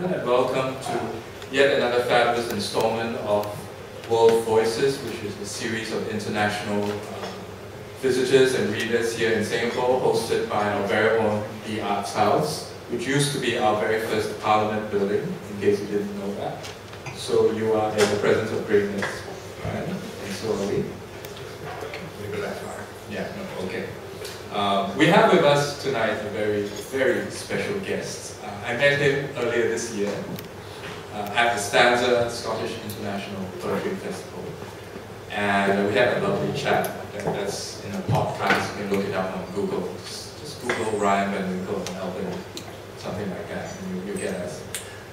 and welcome to yet another fabulous installment of World Voices, which is a series of international uh, visitors and readers here in Singapore, hosted by our very own The Arts House, which used to be our very first Parliament building, in case you didn't know that. So you are in the presence of greatness, right? And so are we. We go far. Yeah, okay. Um, we have with us tonight a very, very special guest. Uh, I met him earlier this year uh, at the Stanza Scottish International Poetry Festival. And we had a lovely chat. That's in a podcast, you can look it up on Google. Just, just Google Ryan Van Winkle Alvin, something like that, and you, you get us.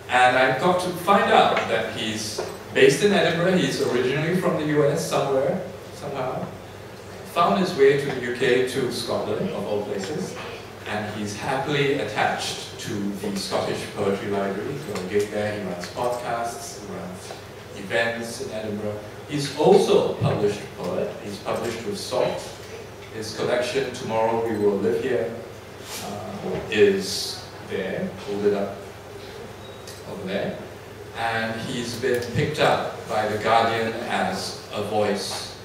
And I got to find out that he's based in Edinburgh. He's originally from the US somewhere, somehow found his way to the UK, to Scotland, of all places, and he's happily attached to the Scottish Poetry Library. Got a there, he runs podcasts, he runs events in Edinburgh. He's also a published poet. He's published with Salt. His collection, Tomorrow We Will Live Here, uh, is there, hold it up over there. And he's been picked up by The Guardian as a voice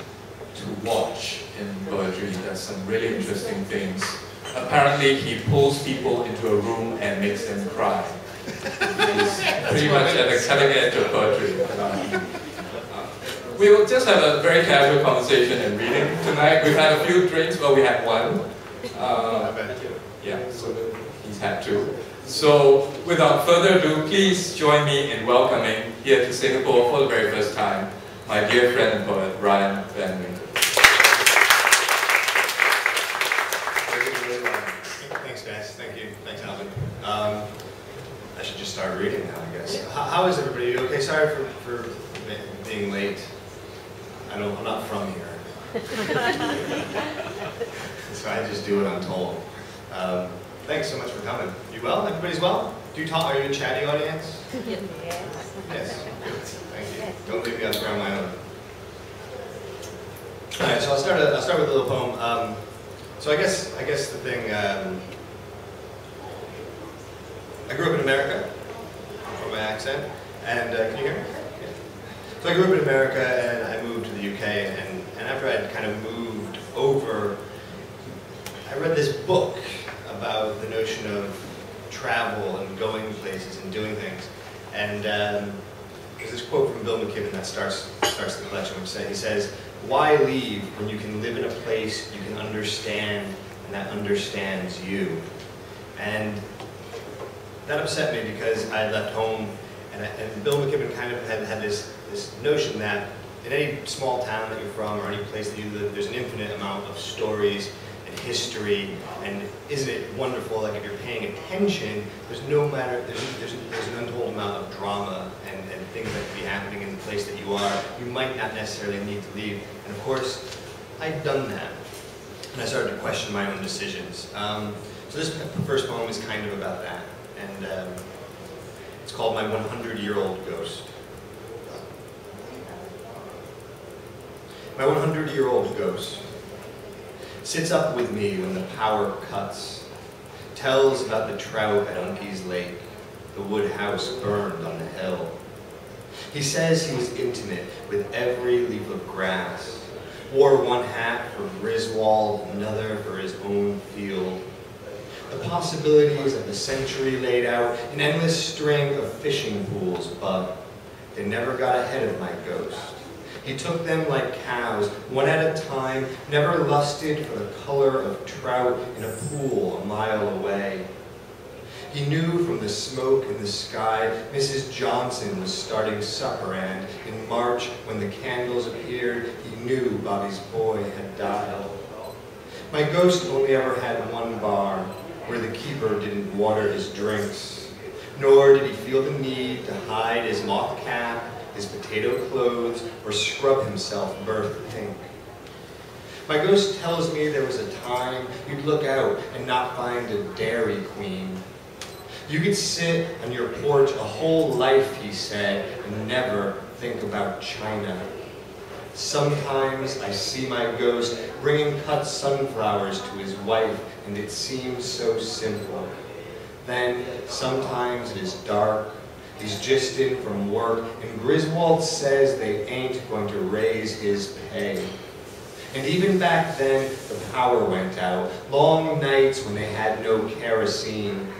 to watch in poetry. He does some really interesting things. Apparently, he pulls people into a room and makes them cry. He's pretty much at the cutting edge of poetry. We will just have a very casual conversation and reading tonight. We've had a few drinks, well, we had one. Uh, yeah, so he's had two. So, without further ado, please join me in welcoming here to Singapore for the very first time my dear friend and poet, Ryan Van. Thanks, guys. Thank you. Thanks, Alvin. Um, I should just start reading now, I guess. How, how is everybody? Okay, sorry for, for being late. I don't, I'm not from here. so I just do what I'm told. Um, thanks so much for coming. You well? Everybody's well? Do you talk? Are you a chatty audience? Yes. Yes. Good. Thank you. Don't leave me on the ground my own. All right. So I'll start. A, I'll start with a little poem. Um, so I guess I guess the thing. Um, I grew up in America, from my accent, and uh, can you hear me? Yeah. So I grew up in America, and I moved to the UK, and, and after I'd kind of moved over, I read this book about the notion of travel and going places and doing things, and um, there's this quote from Bill McKibben that starts starts the collection, which says he says, "Why leave when you can live in a place you can understand and that understands you?" And that upset me because I had left home, and, I, and Bill McKibben kind of had, had this, this notion that in any small town that you're from or any place that you live, there's an infinite amount of stories and history, and isn't it wonderful, like if you're paying attention, there's no matter, there's, there's, there's an untold amount of drama and, and things that could be happening in the place that you are. You might not necessarily need to leave. And of course, I'd done that. And I started to question my own decisions. Um, so this first poem is kind of about that and um, it's called My 100-Year-Old Ghost. My 100-year-old ghost sits up with me when the power cuts, tells about the trout at Uncas Lake, the wood house burned on the hill. He says he was intimate with every leaf of grass, wore one hat for Griswold, another for his own field, the possibilities of the century laid out an endless string of fishing pools, but they never got ahead of my ghost. He took them like cows, one at a time, never lusted for the color of trout in a pool a mile away. He knew from the smoke in the sky Mrs. Johnson was starting supper and in March when the candles appeared he knew Bobby's boy had died. My ghost only ever had one bar, where the keeper didn't water his drinks, nor did he feel the need to hide his moth cap, his potato clothes, or scrub himself burnt pink. My ghost tells me there was a time you'd look out and not find a Dairy Queen. You could sit on your porch a whole life, he said, and never think about China. Sometimes I see my ghost bringing cut sunflowers to his wife, and it seems so simple. Then sometimes it is dark, He's just in from work, and Griswold says they ain't going to raise his pay. And even back then, the power went out. Long nights when they had no kerosene.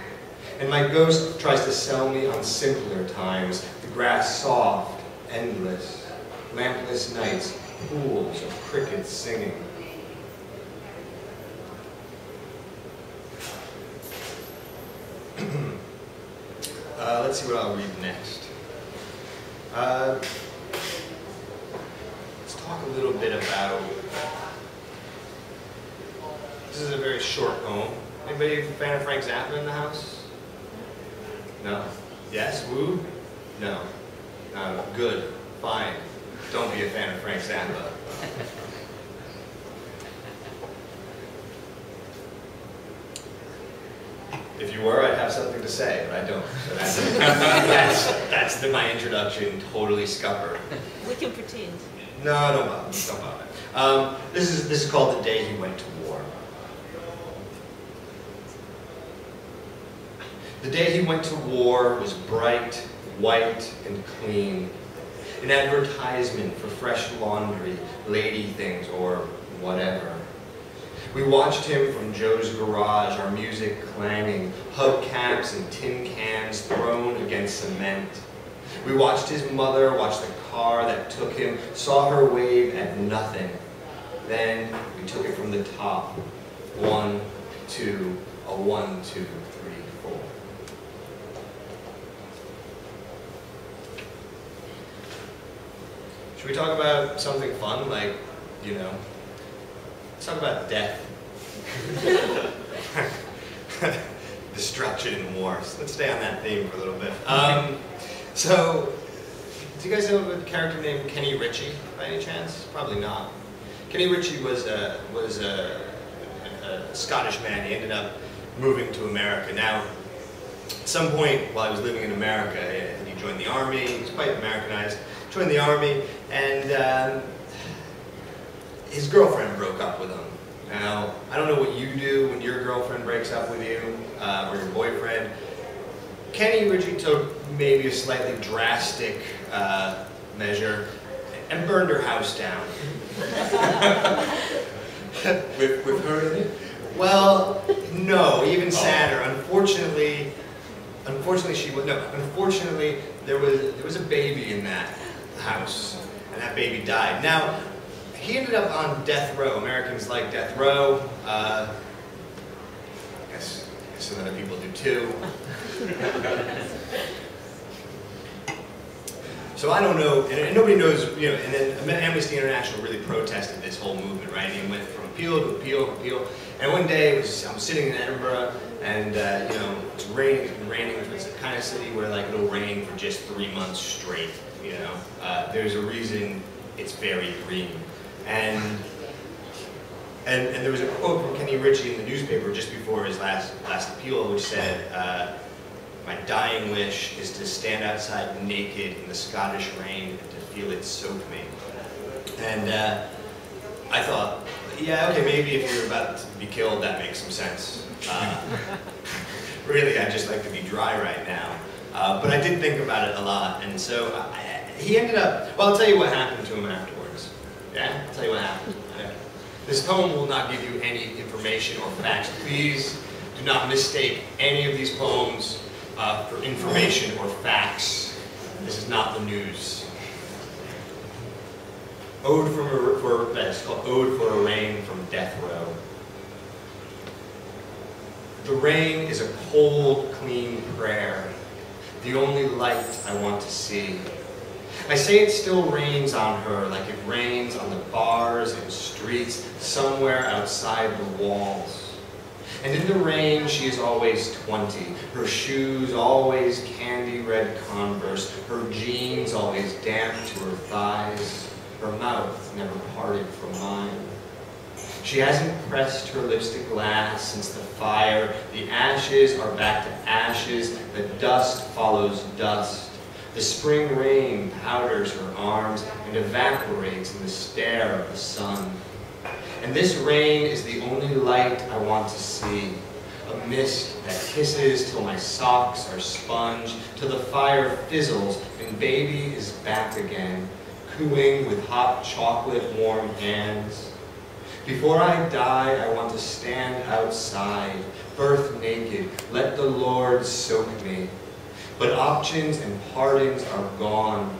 And my ghost tries to sell me on simpler times, the grass soft, endless, lampless nights, pools of crickets singing. Uh, let's see what I'll read next. Uh, let's talk a little bit about. This is a very short poem. Anybody a fan of Frank Zappa in the house? No. Yes. Woo. No. Uh, good. Fine. Don't be a fan of Frank Zappa. If you were, I'd have something to say, but I don't. So that's, that's, that's the, my introduction, totally scuppered. We can pretend. No, don't bother. Don't bother. Um, this is this is called the day he went to war. The day he went to war was bright, white, and clean. An advertisement for fresh laundry, lady things, or whatever. We watched him from Joe's garage, our music clanging, hubcaps and tin cans thrown against cement. We watched his mother watch the car that took him, saw her wave at nothing. Then we took it from the top. One, two, a one, two, three, four. Should we talk about something fun, like, you know, let's talk about death. Destruction and wars. Let's stay on that theme for a little bit. Um, so, do you guys know a character named Kenny Ritchie by any chance? Probably not. Kenny Ritchie was a, was a, a, a Scottish man. He ended up moving to America. Now, at some point while he was living in America, he joined the army. He was quite Americanized. Joined the army, and um, his girlfriend broke up with him. Now, I don't know what you do when your girlfriend breaks up with you, uh, or your boyfriend. Kenny Ritchie took maybe a slightly drastic uh, measure and burned her house down. with, with her in it? Well, no, even sadder. Unfortunately, unfortunately she was no. Unfortunately, there was there was a baby in that house, and that baby died. Now, he ended up on death row. Americans like death row. Uh, I guess, I guess some other people do too. So I don't know, and, and nobody knows, you know, and then Amnesty International really protested this whole movement, right? And went from appeal to appeal to appeal. And one day, was, I'm sitting in Edinburgh, and, uh, you know, it's raining, it's been raining, it's the kind of city where, like, it'll rain for just three months straight, you know? Uh, there's a reason it's very green. And, and, and there was a quote from Kenny Ritchie in the newspaper just before his last, last appeal, which said, uh, my dying wish is to stand outside naked in the Scottish rain and to feel it soak me. And uh, I thought, yeah, okay, maybe if you're about to be killed, that makes some sense. Uh, really, I'd just like to be dry right now. Uh, but I did think about it a lot, and so I, he ended up, well, I'll tell you what happened to him afterwards. Yeah, I'll tell you what happened. This poem will not give you any information or facts. Please do not mistake any of these poems uh, for information or facts. This is not the news. Ode from a, for, it's called Ode for a Rain from Death Row. The rain is a cold, clean prayer, the only light I want to see. I say it still rains on her like it rains on the bars and streets somewhere outside the walls. And in the rain, she is always 20. Her shoes always candy red Converse. Her jeans always damp to her thighs. Her mouth never parted from mine. She hasn't pressed her lips to glass since the fire. The ashes are back to ashes. The dust follows dust. The spring rain powders her arms and evaporates in the stare of the sun. And this rain is the only light I want to see. a mist that kisses till my socks are sponge, till the fire fizzles and baby is back again, cooing with hot chocolate warm hands. Before I die, I want to stand outside, birth naked, let the Lord soak me. But options and partings are gone.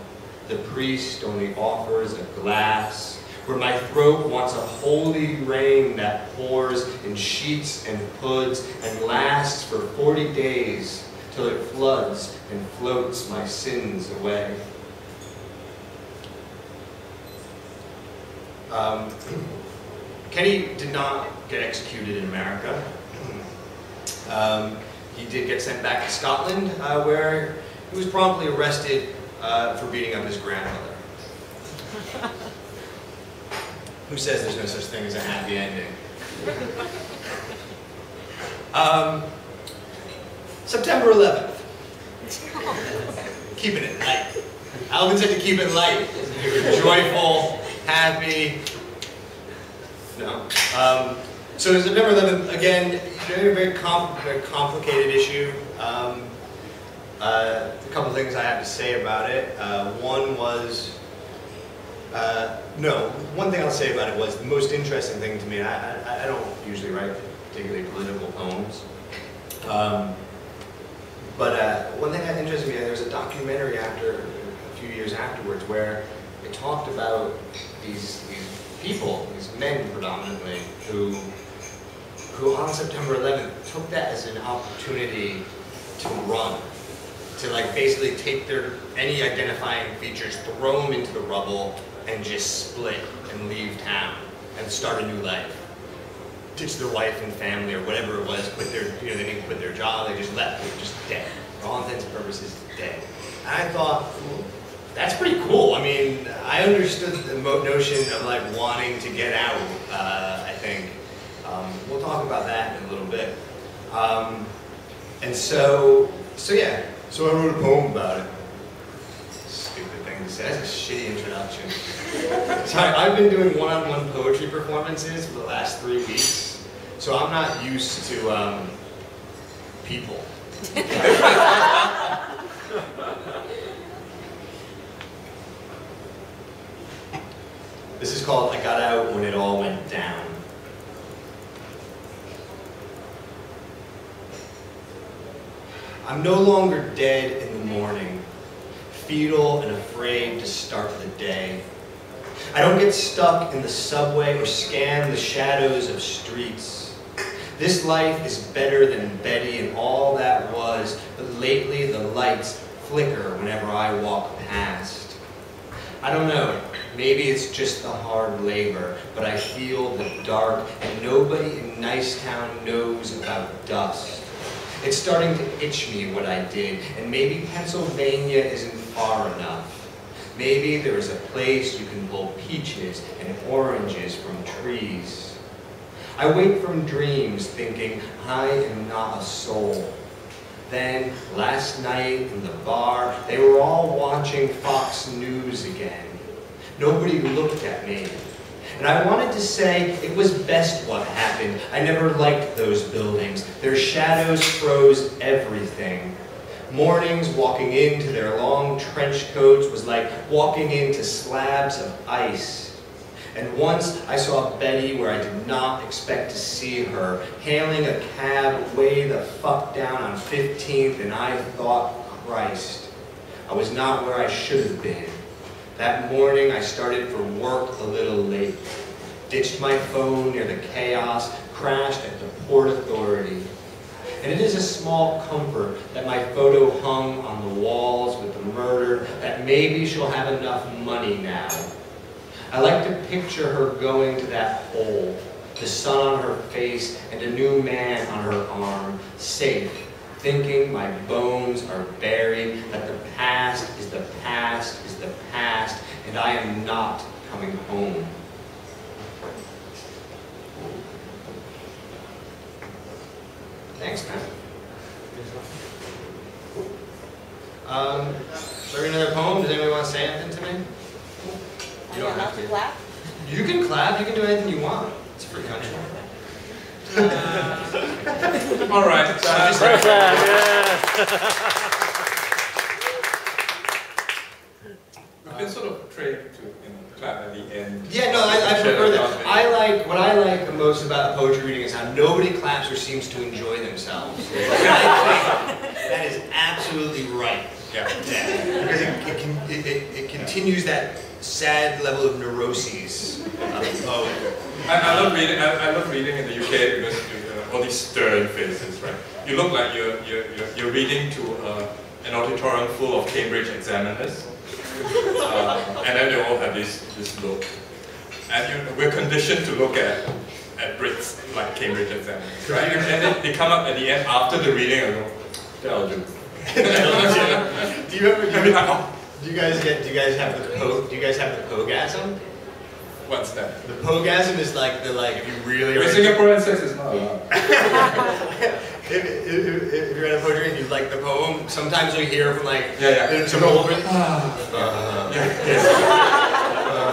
The priest only offers a glass, where my throat wants a holy rain that pours in sheets and hoods and lasts for 40 days till it floods and floats my sins away. Um, Kenny did not get executed in America. Um, he did get sent back to Scotland, uh, where he was promptly arrested uh, for beating up his grandmother. Who says there's no such thing as a happy ending? Um, September 11th. Keeping it light. Alvin said to keep it light. Joyful, happy. No. Um, so September 11th, again, very, very, very complicated issue. Um, uh, a couple things I have to say about it. Uh, one was, uh, no, one thing I'll say about it was the most interesting thing to me, I, I, I don't usually write particularly political poems, um, but uh, one thing that interested me, there was a documentary after, a few years afterwards, where it talked about these, these people, these men predominantly, who, who on September 11th took that as an opportunity to run, to like basically take their any identifying features, throw them into the rubble, and just split and leave town and start a new life. Ditch their wife and family or whatever it was, quit their, you know, they didn't quit their job, they just left, they were just dead. For all intents and purposes, dead. And I thought, that's pretty cool. I mean, I understood the notion of like wanting to get out, uh, I think. Um, we'll talk about that in a little bit. Um, and so, so yeah, so I wrote a poem about it. Stupid thing to say, that's a shitty introduction. Sorry, I've been doing one-on-one -on -one poetry performances for the last three weeks, so I'm not used to um, people. This is called I Got Out When It All Went Down. I'm no longer dead in the morning, fetal and afraid to start the day. I don't get stuck in the subway or scan the shadows of streets. This life is better than Betty and all that was, but lately the lights flicker whenever I walk past. I don't know, Maybe it's just the hard labor, but I feel the dark, and nobody in Nicetown knows about dust. It's starting to itch me what I did, and maybe Pennsylvania isn't far enough. Maybe there is a place you can pull peaches and oranges from trees. I wake from dreams thinking I am not a soul. Then, last night in the bar, they were all watching Fox News again. Nobody looked at me. And I wanted to say it was best what happened. I never liked those buildings. Their shadows froze everything. Mornings walking into their long trench coats was like walking into slabs of ice. And once I saw Betty where I did not expect to see her, hailing a cab way the fuck down on 15th, and I thought, Christ, I was not where I should have been. That morning, I started for work a little late. Ditched my phone near the chaos, crashed at the Port Authority. And it is a small comfort that my photo hung on the walls with the murder, that maybe she'll have enough money now. I like to picture her going to that hole, the sun on her face and a new man on her arm, safe, thinking my bones are buried, that the past is the past is the past, and I am not coming home. Thanks, man. Um, is there another poem? Does anybody want to say anything to me? You don't have to clap? You can clap. You can do anything you want. It's a free country. All right. uh, Roseanne, yeah. I've been sort of trained to you know, clap at the end. Yeah, no, I, I prefer that. I like what I like the most about poetry reading is how nobody claps or seems to enjoy themselves. And I think that is absolutely right. Yeah. Yeah, because it, it, can, it, it, it continues that sad level of neuroses of a poet. I, I love reading. I, I love reading in the UK because you, uh, all these stern faces, right? You look like you're you're, you're, you're reading to uh, an auditorium full of Cambridge examiners, uh, and then they all have this this look. And you we're conditioned to look at at Brits like Cambridge examiners, right? And then they, they come up at the end after the reading and go, "That'll do." do you ever? Do I you, mean, I- do you guys get? Do you guys have the po? Do you guys have the pogasm? What's that? The pogasm is like the like if you really are. Singaporean sex is not allowed. if, if, if, if you're in a poetry and you like the poem, sometimes you hear from like Yeah, yeah. some old. Ah. Uh, uh,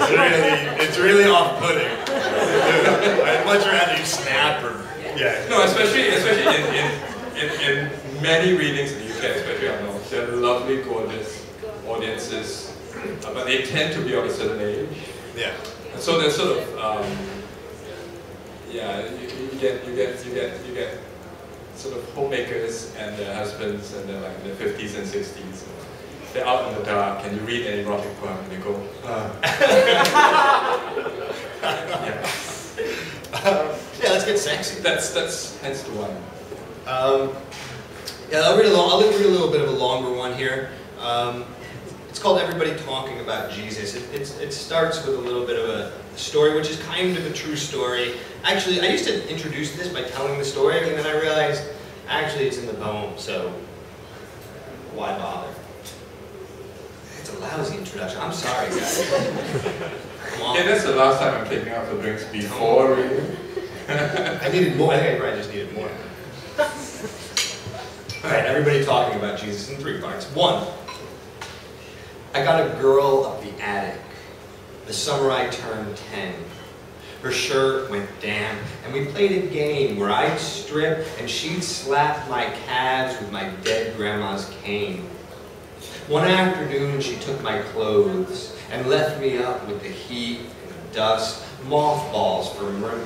it's really it's really off-putting. I'd much rather you snap or yeah. No, especially especially in, in, in, in many readings in the UK, especially I know, they're lovely, gorgeous audiences, uh, but they tend to be of a certain age. Yeah. And so they're sort of, um, yeah, you, you get you get you get you get sort of homemakers and their husbands and they're like in their fifties and sixties. They're out in the dark. Can you read an erotic poem? And they go, yeah. Yeah, let's get sexy. That's that's hence the one. Um, yeah, I'll read a little, I'll read a little bit of a longer one here. Um, it's called Everybody Talking About Jesus. It, it's, it starts with a little bit of a story, which is kind of a true story. Actually, I used to introduce this by telling the story, and then I realized actually it's in the poem, so why bother? It's a lousy introduction. I'm sorry, guys. Yeah, that's the last time I'm picking up the drinks before reading. I needed more. I think I probably just needed more. All right, everybody talking about Jesus in three parts. One, I got a girl up the attic. The summer I turned 10. Her shirt went damp, and we played a game where I'd strip and she'd slap my calves with my dead grandma's cane. One afternoon, she took my clothes and left me up with the heat and the dust, mothballs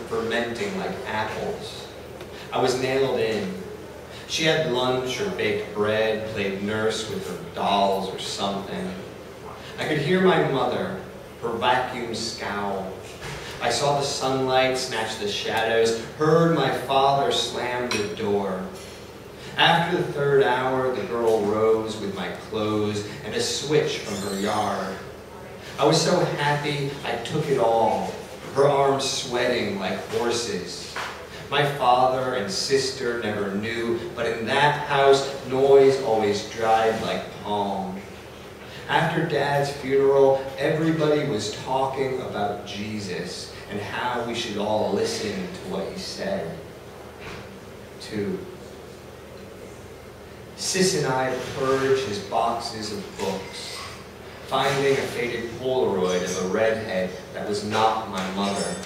fermenting like apples. I was nailed in. She had lunch or baked bread, played nurse with her dolls or something. I could hear my mother, her vacuum scowl. I saw the sunlight snatch the shadows, heard my father slam the door. After the third hour, the girl rose with my clothes and a switch from her yard. I was so happy I took it all, her arms sweating like horses. My father and sister never knew, but in that house, noise always dried like palm. After Dad's funeral, everybody was talking about Jesus and how we should all listen to what he said. Two. Sis and I purge his boxes of books, finding a faded Polaroid of a redhead that was not my mother.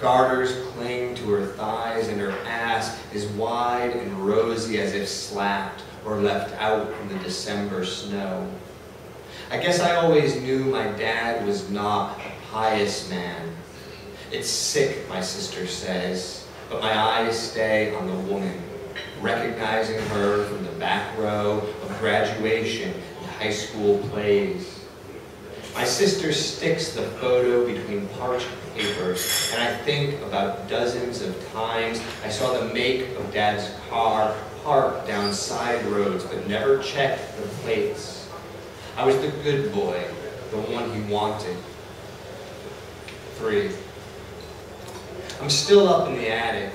Garters cling to her thighs, and her ass is wide and rosy as if slapped or left out in the December snow. I guess I always knew my dad was not a pious man. It's sick, my sister says, but my eyes stay on the woman, recognizing her from the back row of graduation and high school plays. My sister sticks the photo between parched papers, and I think about dozens of times I saw the make of Dad's car parked down side roads, but never checked the plates. I was the good boy, the one he wanted. Three. I'm still up in the attic,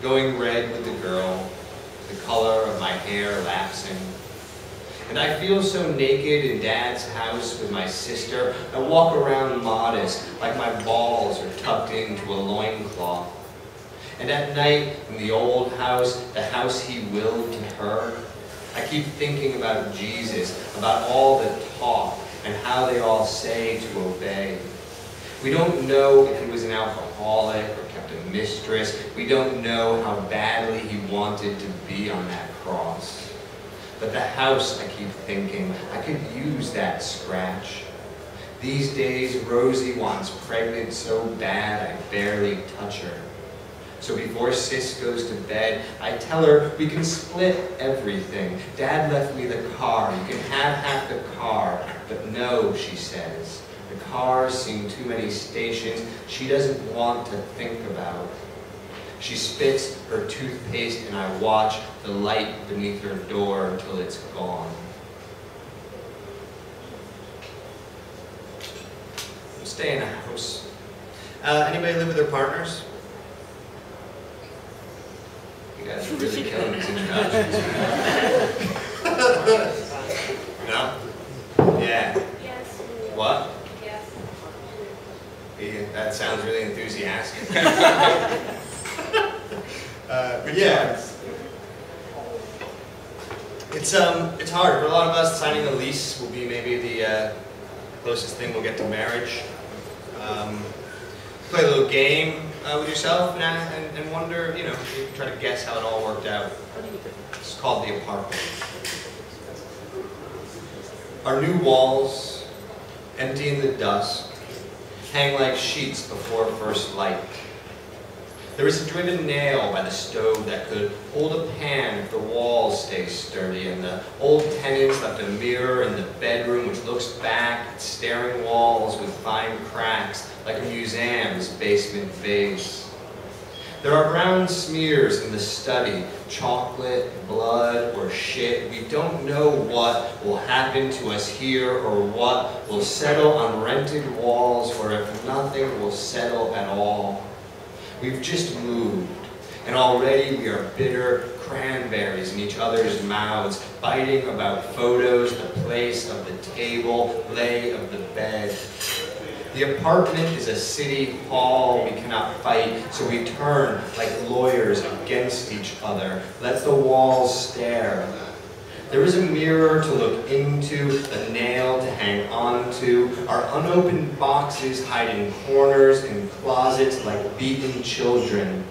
going red with the girl, the color of my hair lapsing. And I feel so naked in Dad's house with my sister, I walk around modest, like my balls are tucked into a loincloth. And at night, in the old house, the house he willed to her, I keep thinking about Jesus, about all the talk, and how they all say to obey. We don't know if he was an alcoholic or kept a mistress. We don't know how badly he wanted to be on that cross. But the house, I keep thinking, I could use that scratch. These days, Rosie wants pregnant so bad I barely touch her. So before Sis goes to bed, I tell her we can split everything. Dad left me the car. You can have half the car. But no, she says. The car's seen too many stations she doesn't want to think about. She spits her toothpaste and I watch the light beneath her door until it's gone. Stay in a house. Uh, anybody live with their partners? You guys are really killing these introductions. no? Yeah. Yes. What? Yes. Yeah, that sounds really enthusiastic. uh, but yeah, it's um, it's hard for a lot of us. Signing a lease will be maybe the uh, closest thing we'll get to marriage. Um, play a little game uh, with yourself and, and, and wonder, you know, try to guess how it all worked out. It's called the apartment. Our new walls, empty in the dusk, hang like sheets before first light. There is a driven nail by the stove that could hold a pan if the walls stay sturdy, and the old tenants left a mirror in the bedroom which looks back at staring walls with fine cracks like a museum's basement vase. There are brown smears in the study, chocolate, blood, or shit. We don't know what will happen to us here or what will settle on rented walls or if nothing will settle at all. We've just moved, and already we are bitter cranberries in each other's mouths, biting about photos, the place of the table, lay of the bed. The apartment is a city hall we cannot fight, so we turn like lawyers against each other. Let the walls stare. There is a mirror to look into, a nail to hang onto. Our unopened boxes hide in corners and closets like beaten children.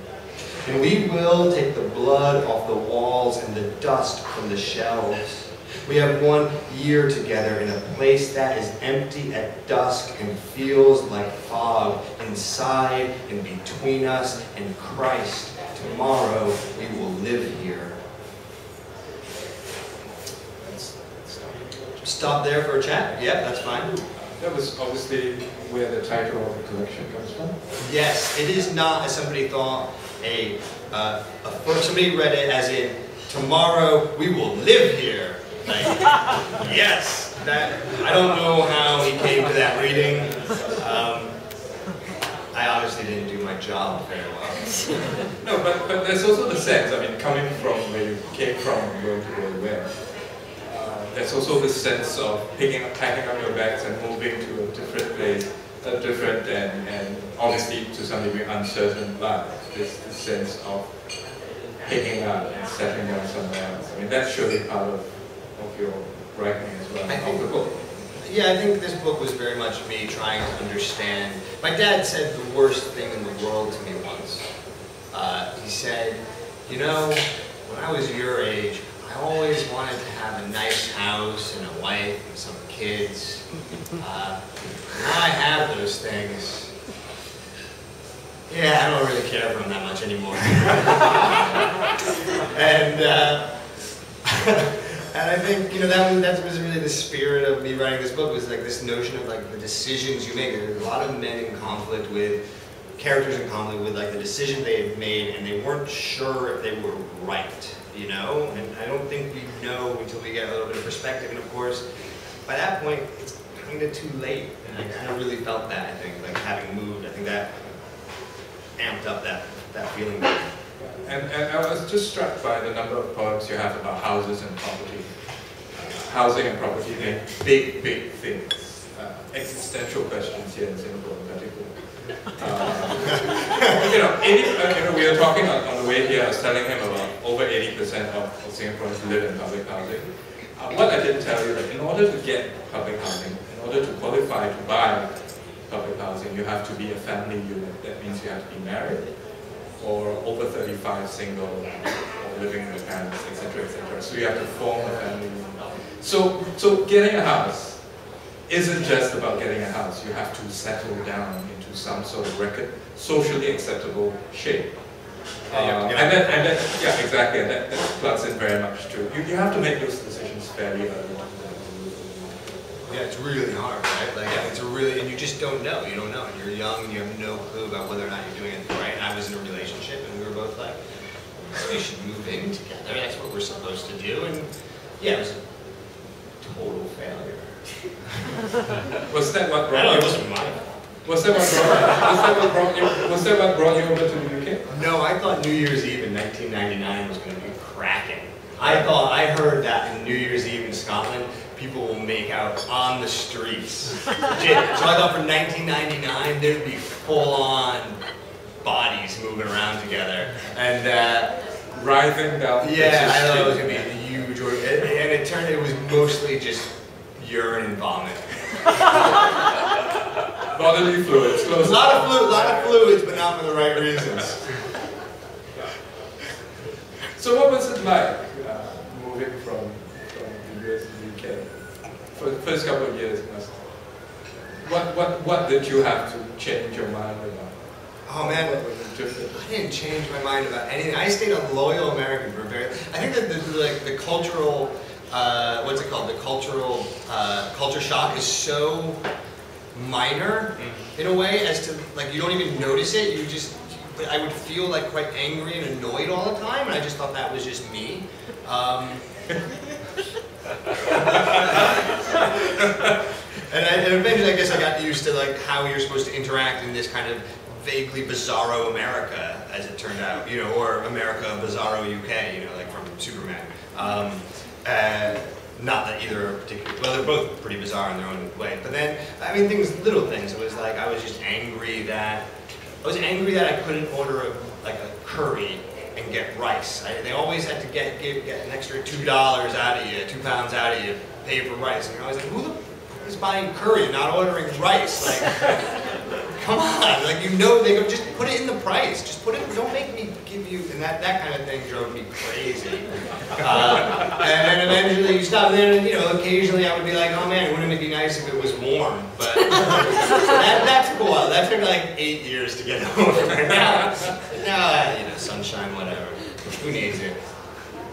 And we will take the blood off the walls and the dust from the shelves. We have one year together in a place that is empty at dusk and feels like fog inside and between us and Christ. Tomorrow we will live here. Stop there for a chat? Yeah, that's fine. That was obviously where the title of the collection comes from. Yes, it is not, as somebody thought, a, uh, a first, somebody read it as in, tomorrow we will live here. Like, yes, that, I don't know how he came to that reading. Um, I obviously didn't do my job very well. No, but, but there's also the sense, I mean, coming from where you came from, going to where you uh, there's also the sense of picking up, packing up your bags and moving to a different place, a different and, and obviously to some degree uncertain life. This, this sense of picking up and settling down somewhere else. I mean, that's surely part of, of your writing as well, I of think- the book. Yeah, I think this book was very much me trying to understand. My dad said the worst thing in the world to me once. Uh, he said, you know, when I was your age, I always wanted to have a nice house and a wife and some kids. Uh, now I have those things. Yeah, I don't really care for them that much anymore. and uh, and I think you know that was, that was really the spirit of me writing this book was like this notion of like the decisions you make. There's a lot of men in conflict with characters in conflict with like the decision they had made, and they weren't sure if they were right. You know, and I don't think we know until we get a little bit of perspective. And of course, by that point, it's kind of too late. And I kind of really felt that. I think like having moved, I think that amped up that that feeling. And, and I was just struck by the number of poems you have about houses and property. Uh, housing and property, they're big, big things. Uh, existential questions here in Singapore in particular. You know, 80, uh, you know, we were talking on, on the way here, I was telling him about over 80% of, of Singaporeans live in public housing. Uh, what I didn't tell you that in order to get public housing, in order to qualify to buy public housing, you have to be a family unit. That means you have to be married or over 35 single, or living with parents, etc., etc. So you have to form a family. So, so getting a house isn't just about getting a house. You have to settle down into some sort of record, socially acceptable shape. Yeah, you have to Uh, and then, and then, yeah, exactly, and that, that plugs in very much too. You, you have to make those decisions fairly early. on. Yeah, it's really hard, right? Like, it's a really, and you just don't know. You don't know. And you're young and you have no clue about whether or not you're doing anything right. And I was in a relationship and we were both like, we should move in together. That's what we're supposed to do. And yeah, it was a total failure. Was that what I brought know, it wasn't mine. Was that what brought? Was brought you? Was that what brought you over to the UK? No, I thought New Year's Eve in 1999 was going to be cracking. I thought, I heard that in New Year's Eve in Scotland, people will make out on the streets. Legit. So I thought for 1999, there'd be full-on bodies moving around together. And uh, Writhing down. yeah, I thought it was going to be a huge and it turned, it was mostly just urine and vomit. bodily fluids. A lot of flu, lot of fluids, but not for the right reasons. So what was it like uh, moving from from the US to the UK? For the first couple of years, must. What what what did you have to change your mind about? Oh man, What was it different? I didn't change my mind about anything. I stayed a loyal American for a very. I think that the, the like the cultural, uh, what's it called? The cultural uh, culture shock is so minor in a way as to like you don't even notice it. You just. But I would feel like quite angry and annoyed all the time, and I just thought that was just me. Um, And, I, and eventually, I guess I got used to like how you're supposed to interact in this kind of vaguely bizarro America, as it turned out, you know, or America bizarro UK, you know, like from Superman. Um, uh, not that either are particularly well, they're both pretty bizarre in their own way. But then, I mean, things, little things. It was like I was just angry that I was angry that I couldn't order a, like a curry and get rice. I, they always had to get, give, get an extra two dollars out of you, two pounds out of you, pay for rice. And you're always like, who the is buying curry, and not ordering rice? Like, come on, like you know, they go just put it in the price. Just put it. Don't make me give you. And that that kind of thing drove me crazy. Uh, and then eventually you stop. And then you know, occasionally I would be like, oh man, wouldn't it be nice if it was warm? But that, that took a while. That took like eight years to get over. Now, now you know, sunshine, whatever. Who needs it?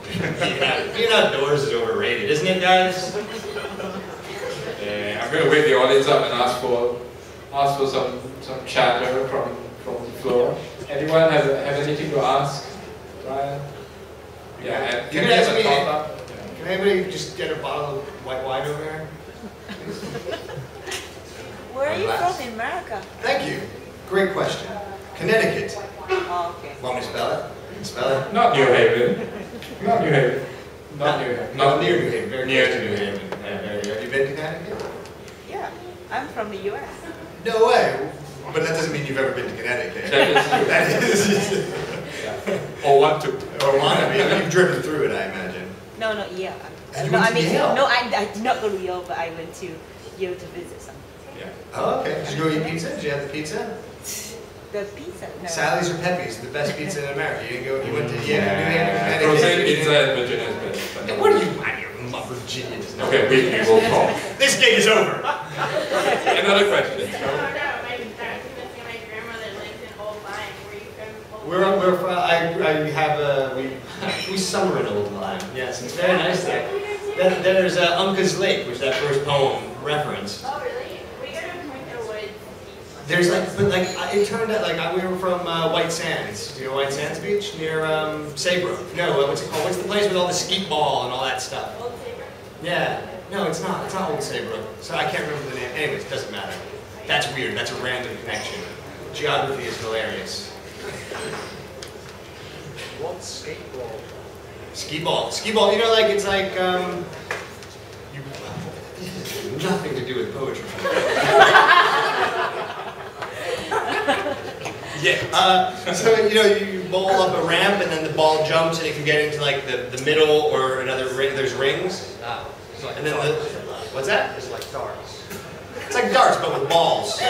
being outdoors is overrated, isn't it, guys? Yeah, I'm going to wake the audience up and ask for ask for some some chatter from from the floor. Anyone have have anything to ask? Brian? Yeah, and can can we have ask a me- Yeah. Can anybody just get a bottle of white wine over there? Where are you from in America? Thank you. Great question. Connecticut. Oh, okay. Want me to spell it? You spell it. Not New Haven. Not New Haven. Not New Haven. Not near New Haven. Very near to New New Haven. Haven. Yeah, very- Have you been to Connecticut? Yeah, I'm from the US. No way. But that doesn't mean you've ever been to Connecticut. That is true. That is. Yeah. Or want to. or want to be. I mean, you've driven through it, I imagine. No, no, yeah. You no, went I mean, Yale? no, I, I did not go to Yale, but I went to Yale to visit some. Yeah. Oh, okay. Did you go eat pizza? Did you have the pizza? The pizza? No. Sally's or Pepe's, the best pizza in America. You didn't go. You went to yeah, New Haven, Yeah. Connecticut. Rosé You pizza didn't- and Virginia is better. but no. What are you? I mean, Virginia. Okay, we, we will talk. This gig is over. Another question. No, no, my dad was gonna say my grandmother lives in Old Lyme. Were you from Old We're, Lyme? we're from, I, I have a, we, we summer in Old Lyme. Yes, it's very nice there. Then there's uh, Uncas Lake, which that first poem referenced. Oh, really? We go to Winter Woods. There's like, but like, I- it turned out, like, I- we were from uh, White Sands. Do you know White Sands Beach? Near um, Saybrook. No, uh, what's it called? What's the place with all the Skee-Ball and all that stuff? Old Saybrook. Yeah. No, it's not. It's not Old Saybrook. So I can't remember the name. Anyways, it doesn't matter. That's weird. That's a random connection. Geography is hilarious. What's skateboard? Skee-Ball. Ski ball, you know, like, it's like, um, you, nothing to do with poetry. Yeah. Uh, so, you know, you bowl up a ramp and then the ball jumps and it can get into like the, the middle or another ring, there's rings. Ah, it's like And then the, what's that? It's like darts. It's like darts, but with balls.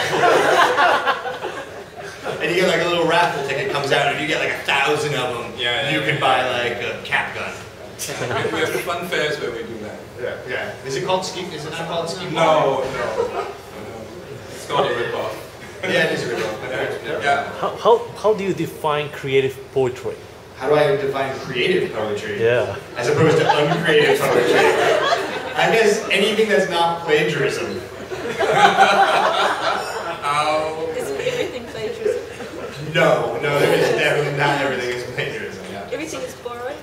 And you get like a little raffle ticket comes out, and if you get like a thousand of them. Yeah, yeah, you yeah, can yeah. buy like a cap gun. we we have fun fairs where we do that. Yeah, yeah. Is it called ski? Is it not called ski? No, no, no. It's called a rip-off. Yeah, it is a real. Yeah. Yeah. How, how, how do you define creative poetry? How do I define creative poetry? Yeah. As opposed to uncreative poetry. I guess anything that's not plagiarism. How? Is everything plagiarism? No, no, there is definitely not everything is plagiarism. Yeah. Everything is borrowed?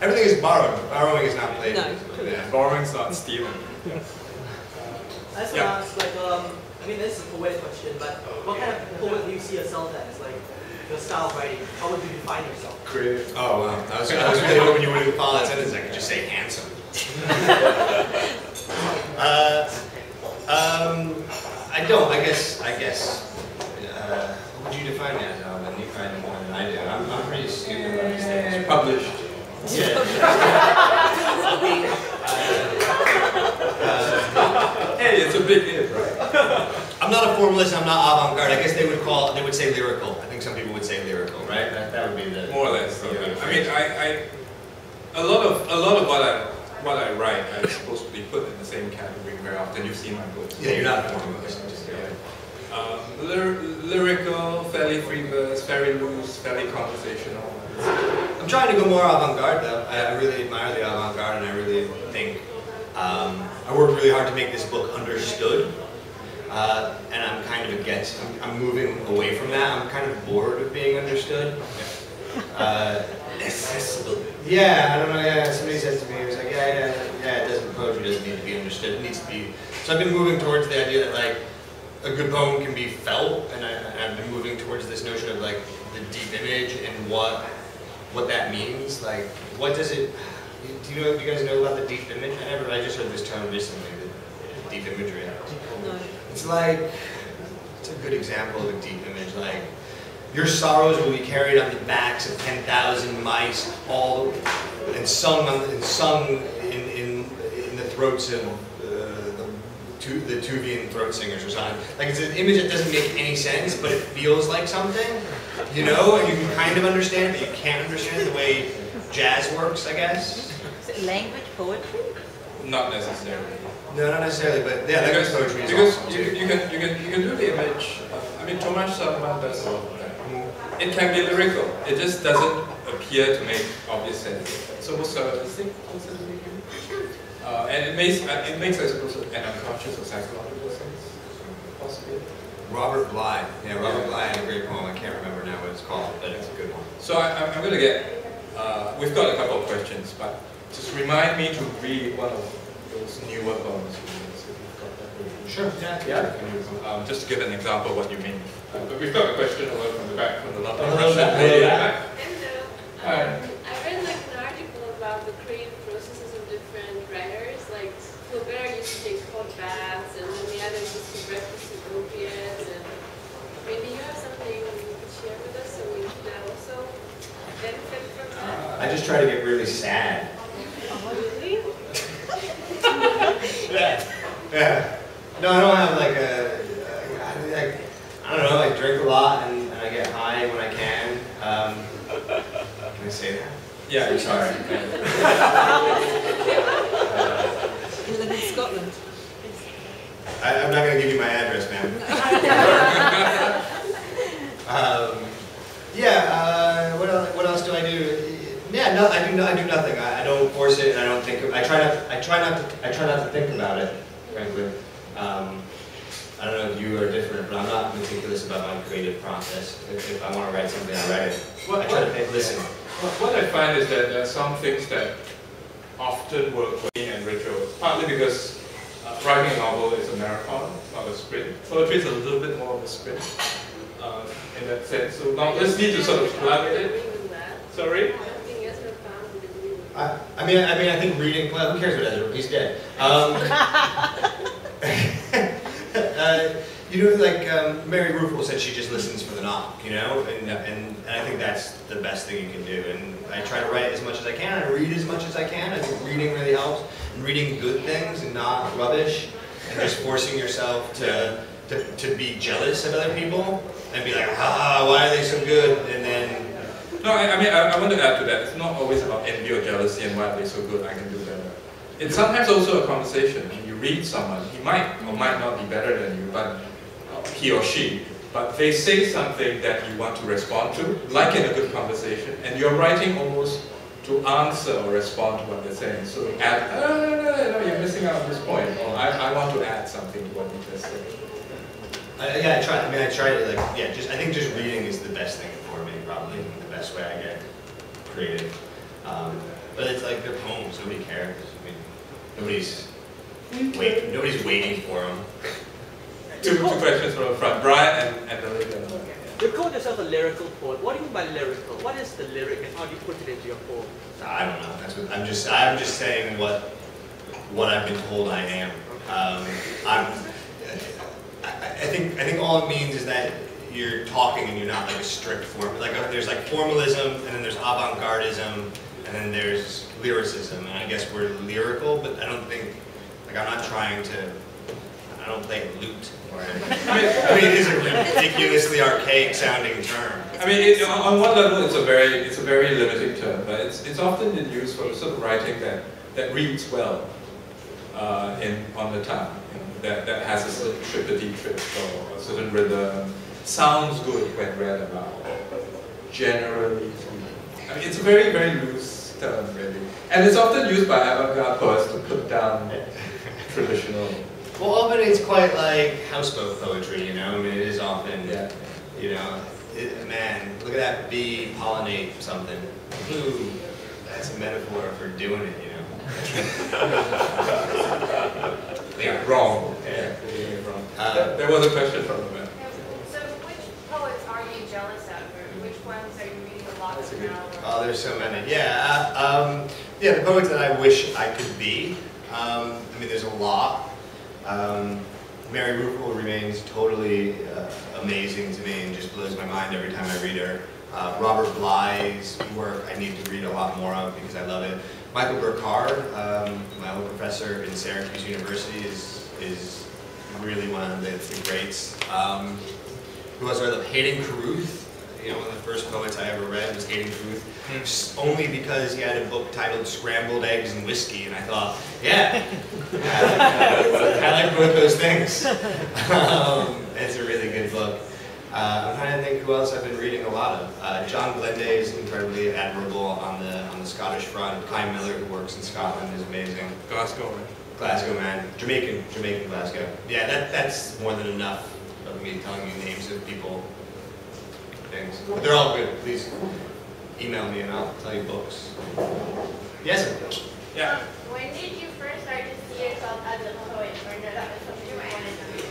Everything is borrowed. Borrowing is not plagiarism. No. Yeah. Borrowing's not stealing. I just Yeah. want to ask, like, um, I mean, this is a poetic question, but what kind of poet do you see yourself as? Like, your style of writing, how would you define yourself? Creative. Oh wow, I was, I was really hoping you wouldn't follow that sentence. I could just say handsome. uh, um, I don't. I guess. I guess. Uh, what would you define me as, Alvin? You find it more than I do. I'm, I'm pretty stupid about these things. Published. Yeah. Hey, it's a big hit, right? I'm not a formalist. I'm not avant-garde. I guess they would call. They would say lyrical. I think some people would say lyrical, right? That, that would be the. More or less. the- Yeah. I mean, I, I, a lot of a lot of what I what I write, I'm supposed to be put in the same category very often. You've seen my books. Yeah, you're not a formalist. Yeah. Um, lyr- lyrical, fairly free verse, fairly loose, fairly conversational. I'm trying to go more avant-garde though. I, I really admire the avant-garde, and I really think um, I worked really hard to make this book understood. Uh, and I'm kind of against. I'm, I'm moving away from that. I'm kind of bored of being understood. Uh, Accessible. yeah, I don't know. Yeah, somebody says to me, it was like, yeah, yeah, yeah. It doesn't. Poetry doesn't need to be understood. It needs to be. So I've been moving towards the idea that like a good poem can be felt, and, I, and I've been moving towards this notion of like the deep image and what what that means. Like, what does it? Do you know? Do you guys know about the deep image? I never. I just heard this term recently. The deep imagery. No. It's like it's a good example of a deep image. Like your sorrows will be carried on the backs of ten thousand mice, all and sung on and sung in in, in the throats of uh, the Tu- the Tuvian throat singers or something. Like it's an image that doesn't make any sense, but it feels like something. You know, and you can kind of understand it, but you can't understand the way jazz works. I guess. Is it language poetry? Not necessarily. No, not necessarily, but yeah, because, language poetry because awesome you, you can you can you can do the image. Uh, I mean, Tomaž Šalamun does a of that. It can be lyrical. It just doesn't appear to make obvious sense. It's almost surrealistic. Uh, and it makes uh, it makes I suppose an unconscious or psychological sense. Possibly. Robert Bly. Yeah, Robert Bly had a great poem. I can't remember now what it's called, but it's a good one. So I, I'm, I'm going to get. Uh, we've got a couple of questions, but just remind me to read one of those newer poems. So we've got that ready. Sure. Yeah. Um, just to give an example of what you mean. Uh, but we've got a question over from the back, from the London Hello, Russian hello, lady. back. Hello. Hi. Um, I read like an article about the creative processes of different writers. Like Flaubert used to take hot baths, and then the others used to breakfast with opiates. And maybe you have something you could share with us, so we could also benefit from that. I just try to get really sad. Really? Yeah. Yeah. No, I don't have like a. I, like, I don't know. I drink a lot and, and I get high when I can. Um, can I say that? Yeah, you're sorry. You live in Scotland. I, I'm not gonna give you my address, ma'am. um, yeah. Uh, what else? What else do I do? Yeah. No, I do. No, I do nothing. I, I don't force it, and I don't think. Of, I try not. I try not to. I try not to think about it. Frankly. Um, I don't know if you are different, but I'm not meticulous about my creative process. If, if I want to write something, I write it. I try to think, listen. What what I find is that there are some things that often work for me and rituals, partly because uh, writing a novel is a marathon, not a sprint. Poetry is a little bit more of a sprint uh, in that sense. So now let's need to sort of plug it. Agree with that. Sorry? Nothing else profound would agree with I. I mean, I mean, I think reading. Well, who cares what Ezra? He's dead. Um, uh, you know, like um, Mary Ruefle said, she just listens for the knock. You know, and, Yeah. and and I think that's the best thing you can do. And I try to write as much as I can. I read as much as I can. I think reading really helps. And reading good things and not rubbish, and just forcing yourself to to, to be jealous of other people and be like, ah, why are they so good? And then, No, I, I mean, I, I want to add to that. It's not always about envy or jealousy and why they're they so good, I can do better. It's sometimes also a conversation. When you read someone, he might or might not be better than you, but uh, he or she, but they say something that you want to respond to, like in a good conversation, and you're writing almost to answer or respond to what they're saying. So add, oh, no, no, no, no, you're missing out on this point, or I, I want to add something to what you just said. Yeah, I try, I mean, I try to like, yeah, just, I think just reading is the best thing for me, probably, the best way I get creative. Um, but it's like, they're poems, nobody cares. I mean, nobody's, wait, nobody's waiting for them. Two, two questions from the front. Brian and, and the lady on the left. You call yourself a lyrical poet. What do you mean by lyrical? What is the lyric and how do you put it into your poem? I don't know. That's what I'm just. I'm just saying what what I've been told I am. Um, I'm. I, I think I think all it means is that you're talking and you're not like a strict form. Like uh, there's like formalism and then there's avant-gardism and then there's lyricism. And I guess we're lyrical, but I don't think like I'm not trying to. I don't play lute or anything. I mean, it is a ridiculously archaic sounding term. I mean, it, on on one level, it's a very, it's a very limiting term, but it's, it's often in use for sort of writing that, that reads well uh, in, on the tongue, you know, that, that has a certain trippity trip or a certain rhythm, sounds good when read aloud, generally speaking. I mean, it's a very, very loose term, really. And it's often used by avant-garde poets to put down traditional, Well, often it's quite like houseboat poetry, you know. I mean, it is often, yeah. you know, it, man, look at that bee pollinate something. Ooh, that's a metaphor for doing it, you know. Yeah, wrong. Yeah. Yeah, you're doing it wrong. Uh, There- there was a question from the back. Poets are you jealous of, or which ones are you reading a lot That's a of good- now? Oh, there's so many. Yeah, uh, um, yeah, the poets that I wish I could be. Um, I mean, there's a lot. Um, Mary Ruefle remains totally uh, amazing to me and just blows my mind every time I read her. Uh, Robert Bly's work I need to read a lot more of because I love it. Michael Burkard, um, my old professor in Syracuse University, is is really one of the, the greats. Um, who else? I love Hayden Carruth. You know, one of the first poets I ever read was Hayden Carruth. Just Only because he had a book titled Scrambled Eggs and Whiskey, and I thought, yeah, I like, I like both those things. Um, it's a really good book. Uh, I'm trying to think who else I've been reading a lot of. Uh, John Glenday is incredibly admirable on the on the Scottish front. Kei Miller, who works in Scotland, is amazing. Glasgow. man. Glasgow man, Jamaican, Jamaican Glasgow. Yeah, that, that's more than enough of me telling you names of people, things. But they're all good. Please email me and I'll tell you books. Yes. Yeah. When did you first start to see yourself as a poet, or that was something you wanted to do?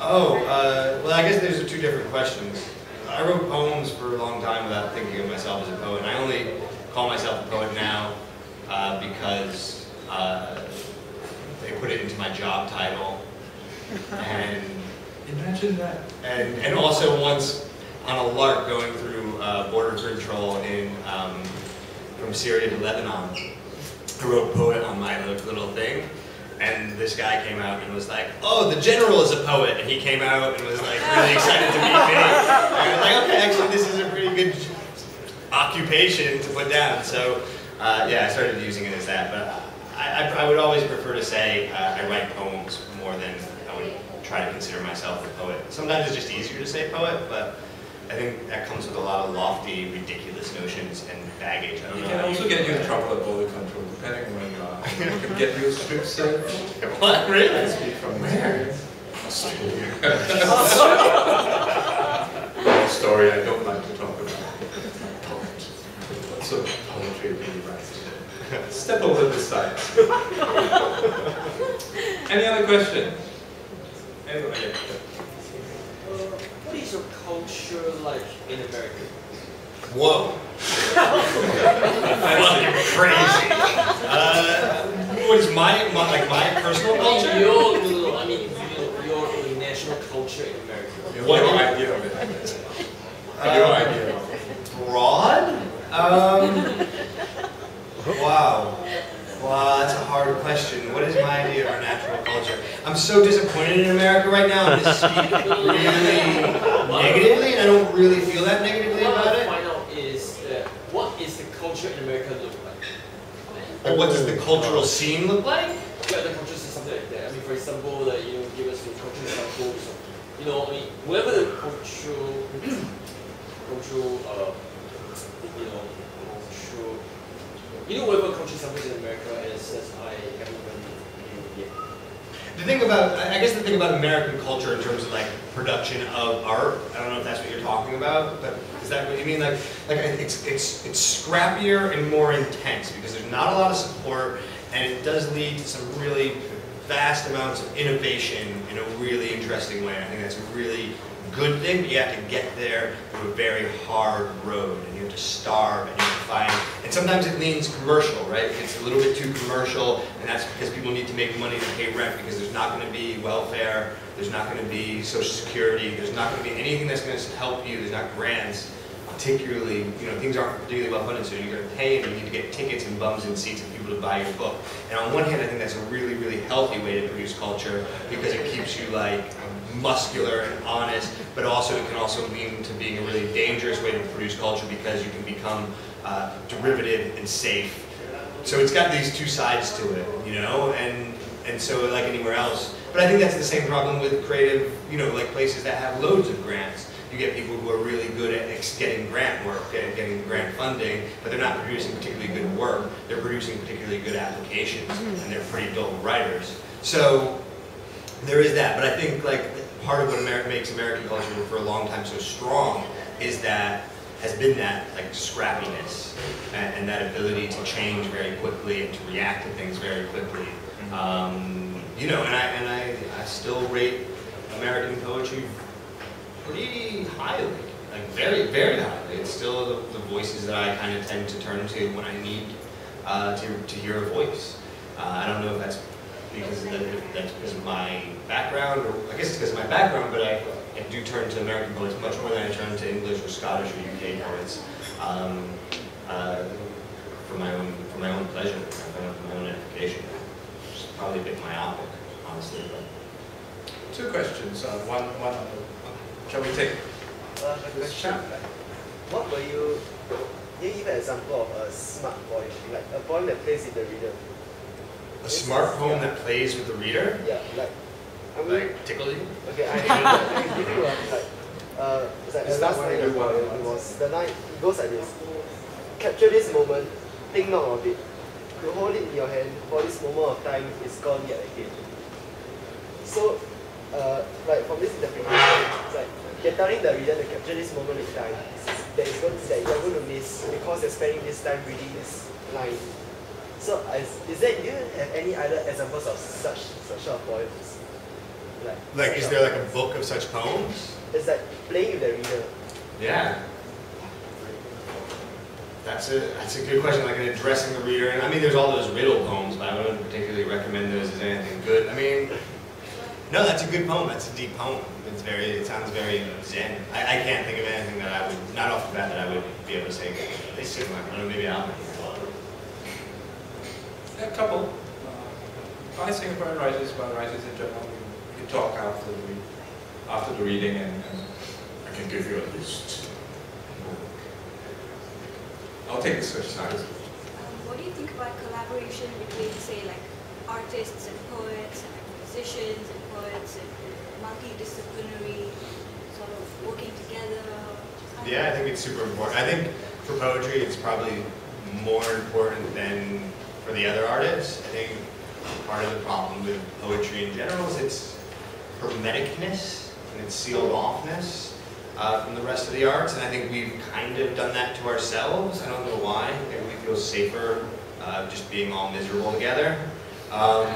Oh, uh, well, I guess those are two different questions. I wrote poems for a long time without thinking of myself as a poet, and I only call myself a poet now uh, because uh, they put it into my job title, and Imagine that. and and also once on a lark going through uh, border control in um, from Syria to Lebanon, I wrote poet on my little, thing. And this guy came out and was like, "Oh, the general is a poet," and he came out and was like really excited to meet me. And I was like, "Okay, actually, this is a pretty good occupation to put down." So, uh, yeah, I started using it as that. But I, I, I would always prefer to say uh, I write poems more than try to consider myself a poet. Sometimes it's just easier to say poet, but I think that comes with a lot of lofty, ridiculous notions and baggage. I don't It know. can also you- get you in trouble at border control, depending on where you are. It can get you a strip search. What, I really? speak from experience. Australia. A story I don't like to talk about. Poet. What sort of poetry really writes? Step over the side. Any other question? Anyone? Yeah. What is your culture like in America? Whoa. Fucking crazy. Uh, what is my, my like my personal I mean, culture? your little, I mean, your, your national culture in America. What your idea of it? Your idea of it. Broad? Um, wow. Wow, that's a hard question. What is my idea of our natural culture? I'm so disappointed in America right now. I'm just speaking really negatively, and I don't really feel that negatively What I about want to it. find out is that what is the culture in America look like? Like, what does the cultural scene look like? Yeah, the culture is something like that. I mean, for example, like, you know, give us the cultural examples of, you know, I mean, whatever the cultural, cultural, uh, you know, cultural, you know, whatever cultural examples in America, it says I haven't even knew yet. The thing about, I guess the thing about American culture in terms of like production of art, I don't know if that's what you're talking about, but is that what you mean? Like, like it's, it's, it's scrappier and more intense because there's not a lot of support and it does lead to some really vast amounts of innovation in a really interesting way. I think that's really good thing, but you have to get there through a very hard road and you have to starve and you have to find, and sometimes it leans commercial, right? It's a little bit too commercial and that's because people need to make money to pay rent because there's not gonna be welfare, there's not gonna be social security, there's not gonna be anything that's gonna help you, there's not grants, particularly, you know, things aren't particularly well funded, so you're gonna pay and you need to get tickets and bums and seats and people to buy your book. And on one hand, I think that's a really, really healthy way to produce culture because it keeps you like muscular and honest, but also it can also lean to being a really dangerous way to produce culture because you can become uh, derivative and safe. So it's got these two sides to it, you know, and and so like anywhere else. But I think that's the same problem with creative, you know, like places that have loads of grants. You get people who are really good at getting grant work, getting, getting grant funding, but they're not producing particularly good work. They're producing particularly good applications, and they're pretty dull writers. So there is that, but I think like part of what America makes American culture for a long time so strong is that has been that like scrappiness and, and that ability to change very quickly and to react to things very quickly. Um, you know, and I and I, I still rate American poetry pretty highly, like very very highly. It's still the, the voices that I kind of tend to turn to when I need uh, to to hear a voice. Uh, I don't know if that's because of the, that's because of my background, or I guess it's because of my background, but I, I do turn to American poets much more than I turn to English or Scottish or UK poets um, uh, for my own for my own pleasure, for my own- for my own edification. Which is probably a bit myopic, honestly, but Two questions, uh, one, one on the, shall we take Uh, a this question. chap? What were you? Can you give an example of a smart poem, like a poem that plays with the reader? a smart poem that plays with the reader, Yeah, like I mean, like tickle you. okay, I, I can give you a like. Uh, it's like Is the that last one line you of the want? poem. It was the line. It goes like this: Capture this moment, think not of it. You hold it in your hand, for this moment of time is gone yet again. So, uh, like from this interpretation, it's like you're telling the reader to capture this moment in time that is going that you're going to miss because you're spending this time reading this line. So, is, is there, do you have any other examples of such such sort of poems? Like, Like, is there like a book of such poems? It's like playing with the reader. Yeah. That's a that's a good question. Like in addressing the reader, and I mean, there's all those riddle poems, but I wouldn't particularly recommend those as anything good. I mean, no, that's a good poem. That's a deep poem. It's very. It sounds very zen. I, I can't think of anything that I would not off the bat that I would be able to say. They sit in my. I don't know. Maybe I'll. A couple. Uh, I sing about writers, about writers in general. We, we talk after the, read, after the reading and, and I can give you a list. I'll take this question. Um, what do you think about collaboration between, say, like artists and poets, and like musicians and poets, and multidisciplinary sort of working together? Yeah, I think it's super important. I think for poetry, it's probably more important than for the other artists. I think part of the problem with poetry in general is its hermeticness and its sealed offness uh, from the rest of the arts. And I think we've kind of done that to ourselves. I don't know why. Maybe we feel safer uh, just being all miserable together. Um,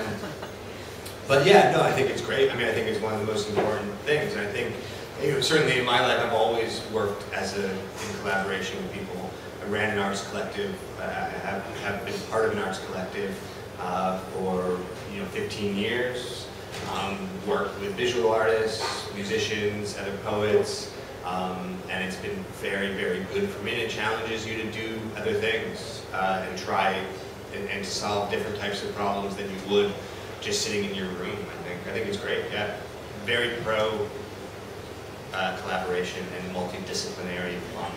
but yeah, no, I think it's great. I mean, I think it's one of the most important things. And I think, you know, certainly in my life, I've always worked as a in collaboration with people. I ran an arts collective. I have, have been part of an arts collective uh, for you know 15 years. Um, with visual artists, musicians, other poets, um, and it's been very, very good for me. It challenges you to do other things uh, and try and, and solve different types of problems than you would just sitting in your room. I think I think it's great. Yeah, very pro uh, collaboration and multidisciplinary fun.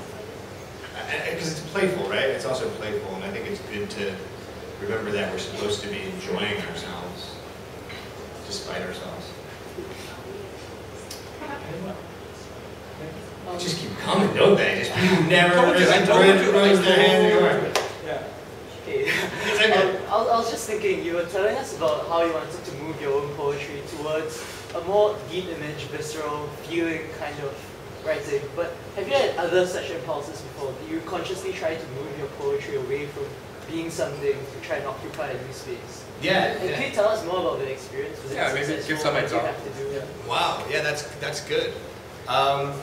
Because it's playful, right? It's also playful, and I think it's good to remember that we're supposed to be enjoying ourselves despite ourselves. They just keep coming, don't they? Just people never Told you, I told you, raise their hand. Yeah. Okay. It's okay. I, was, I was just thinking, you were telling us about how you wanted to move your own poetry towards a more deep image, visceral, feeling kind of writing. But have you had other such impulses before? Do you consciously try to move your poetry away from being something to try and occupy a new space? Yeah, And yeah. can you tell us more about the experience? Was Yeah, maybe successful? give some What did example. have do? Wow, yeah, that's that's good. Um,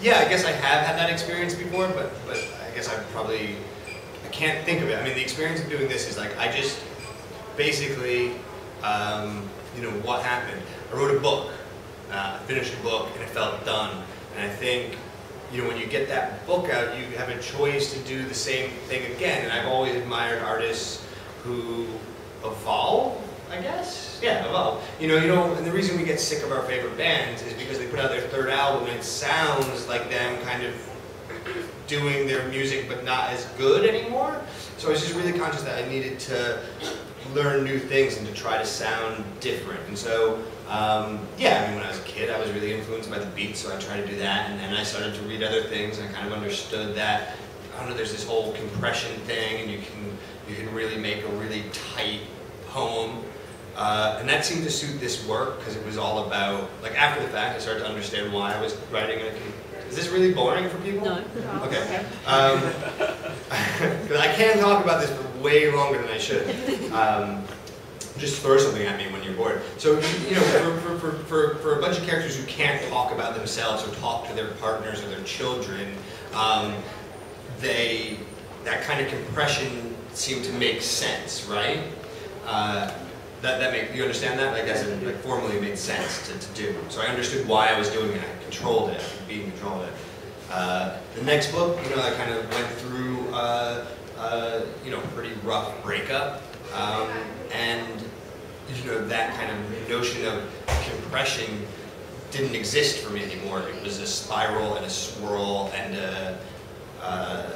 yeah, I guess I have had that experience before, but but I guess I probably I can't think of it. I mean, the experience of doing this is like I just basically, um, you know, what happened. I wrote a book, uh, finished a book, and it felt done. And I think, you know, when you get that book out, you have a choice to do the same thing again. And I've always admired artists who evolve, I guess. Yeah, evolve. You know, you know, and the reason we get sick of our favorite bands is because they put out their third album and it sounds like them kind of doing their music but not as good anymore. So I was just really conscious that I needed to learn new things and to try to sound different. And so, um, yeah, I mean, when I was a kid, I was really influenced by the beat, so I tried to do that. And then I started to read other things, and I kind of understood that. I don't know. There's this whole compression thing, and you can you can really make a really tight poem. Uh, and that seemed to suit this work because it was all about, like after the fact, I started to understand why I was writing. it. Is this really boring for people? No. Okay. Um, 'cause I can talk about this for way longer than I should. Um, just throw something at me when you're bored. So, you know, for, for, for, for, a bunch of characters who can't talk about themselves or talk to their partners or their children, um, they, that kind of compression seemed to make sense, right? Uh, that, that make, you understand that? Like, as in, like formally made sense to, to do. So I understood why I was doing it. I controlled it. I could be in control of it. Uh, the next book, you know, I kind of went through, uh, uh, you know, pretty rough breakup. Um, and, you know, that kind of notion of compression didn't exist for me anymore. It was a spiral and a swirl and a, uh,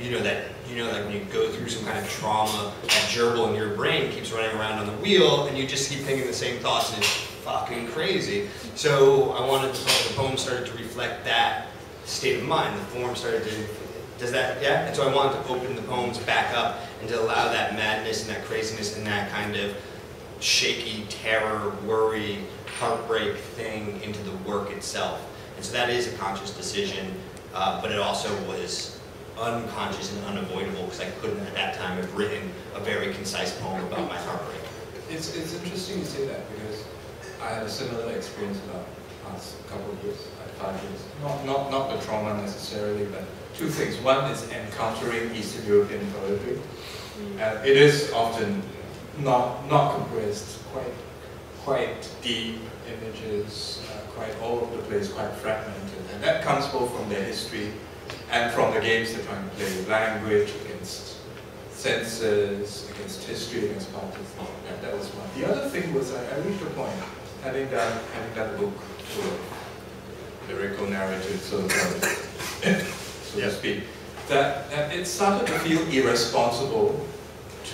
you know, that, you know, like when you go through some kind of trauma, that gerbil in your brain keeps running around on the wheel and you just keep thinking the same thoughts and it's fucking crazy. So I wanted to, the poem started to reflect that state of mind. The form started to, does that, yeah? And so I wanted to open the poems back up and to allow that madness and that craziness and that kind of shaky terror, worry, heartbreak thing into the work itself. And so that is a conscious decision, uh, but it also was unconscious and unavoidable because I couldn't at that time have written a very concise poem about my heartbreak. It's, it's interesting you say that because I had a similar experience about the past couple of years, like five years. Not, not, not the trauma necessarily, but two things. One is encountering Eastern European poetry. And it is often not, not compressed, quite, quite deep images, uh, quite all over the place, quite fragmented. And that comes both from their history and from the games they're trying to play, language against senses, against history, against politics. That, that was one. The other thing was I, I reached a point, having done, having done a book of lyrical narrative, so, so to speak, that, that it started to feel irresponsible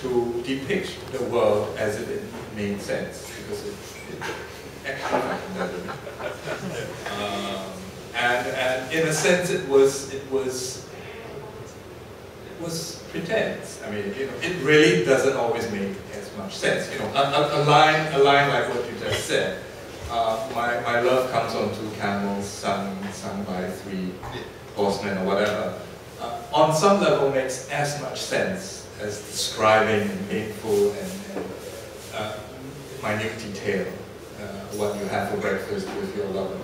to depict the world as it made sense, because it, it actually. Um, and, and in a sense, it was it was it was pretense. I mean, you know, it really doesn't always make as much sense. You know, a, a, a line a line like what you just said. Uh, my, my love comes on two camels, sung sung by three horsemen or whatever. Uh, on some level, makes as much sense as describing in painful and, and uh, minute detail uh, what you have for breakfast with your lover.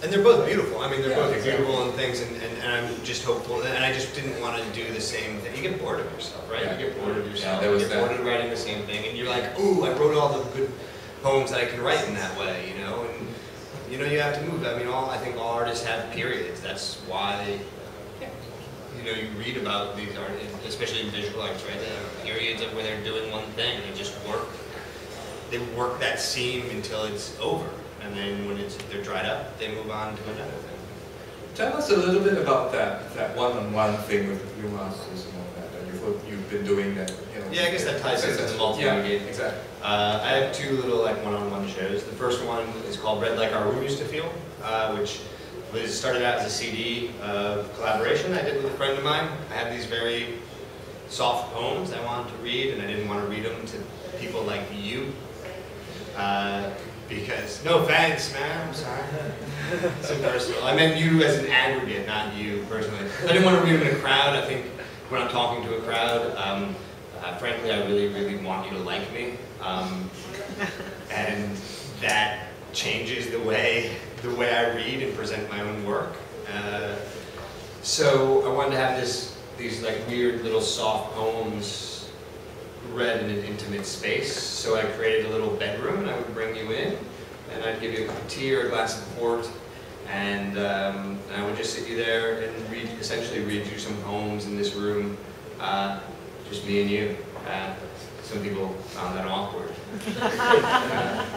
And they're both beautiful. I mean, they're Yeah, both exactly. beautiful and things, and, and, and I'm just hopeful. And I just didn't want to do the same thing. You get bored of yourself, right? Yeah. You get bored of Yeah, yourself. there was you get that. bored of writing the same thing, and you're like, ooh, I wrote all the good poems that I can write in that way, you know. And you know, you have to move. I mean, all I think all artists have periods. That's why. You know, you read about these art, especially in visual arts, right? There are periods of where they're doing one thing, they just work, they work that seam until it's over. And then when it's, they're dried up, they move on to another thing. Tell us a little bit about that, that one-on-one thing with your masters and all that, that you've, you've been doing that, you know. Yeah, I guess that ties into the successful. multi Yeah, exactly. Uh, I have two little like one-on-one shows. The first one is called Red Like Our Room Used to Feel, uh, which was started out as a CD of collaboration I did with a friend of mine. I have these very soft poems I wanted to read, and I didn't want to read them to people like you. Uh, because, no offense, man, I'm sorry. It's impersonal. I meant you as an aggregate, not you personally. I didn't want to read them in a crowd. I think when I'm talking to a crowd, um, uh, frankly, I really, really want you to like me. Um, and that changes the way, the way I read and present my own work. Uh, so I wanted to have this, these like weird little soft poems read in an intimate space. So I created a little bedroom and I would bring you in and I'd give you a cup of tea or a glass of port and um, I would just sit you there and read, essentially read you some poems in this room, uh, just me and you. Uh, some people found that awkward.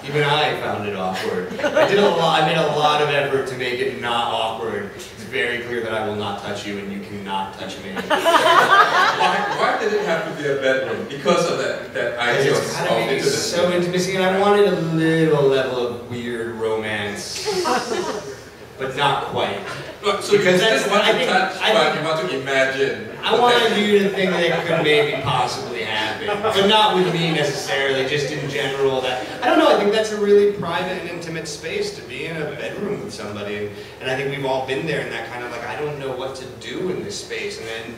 Even I found it awkward. I did a lot. I made a lot of effort to make it not awkward. It's very clear that I will not touch you, and you cannot touch me. Why, why did it have to be a bedroom? Because of that, that idea of It's kind of of intimacy. so intimacy, and I wanted a little level of weird romance, but not quite. Look, So you Because just that's- want I to touch, I but you want to imagine. I wanted you to think that it could maybe possibly happen, but not with me necessarily, just in general. That I don't know. I think that's a really private and intimate space to be in a bedroom with somebody, and, and I think we've all been there in that kind of like I don't know what to do in this space, and then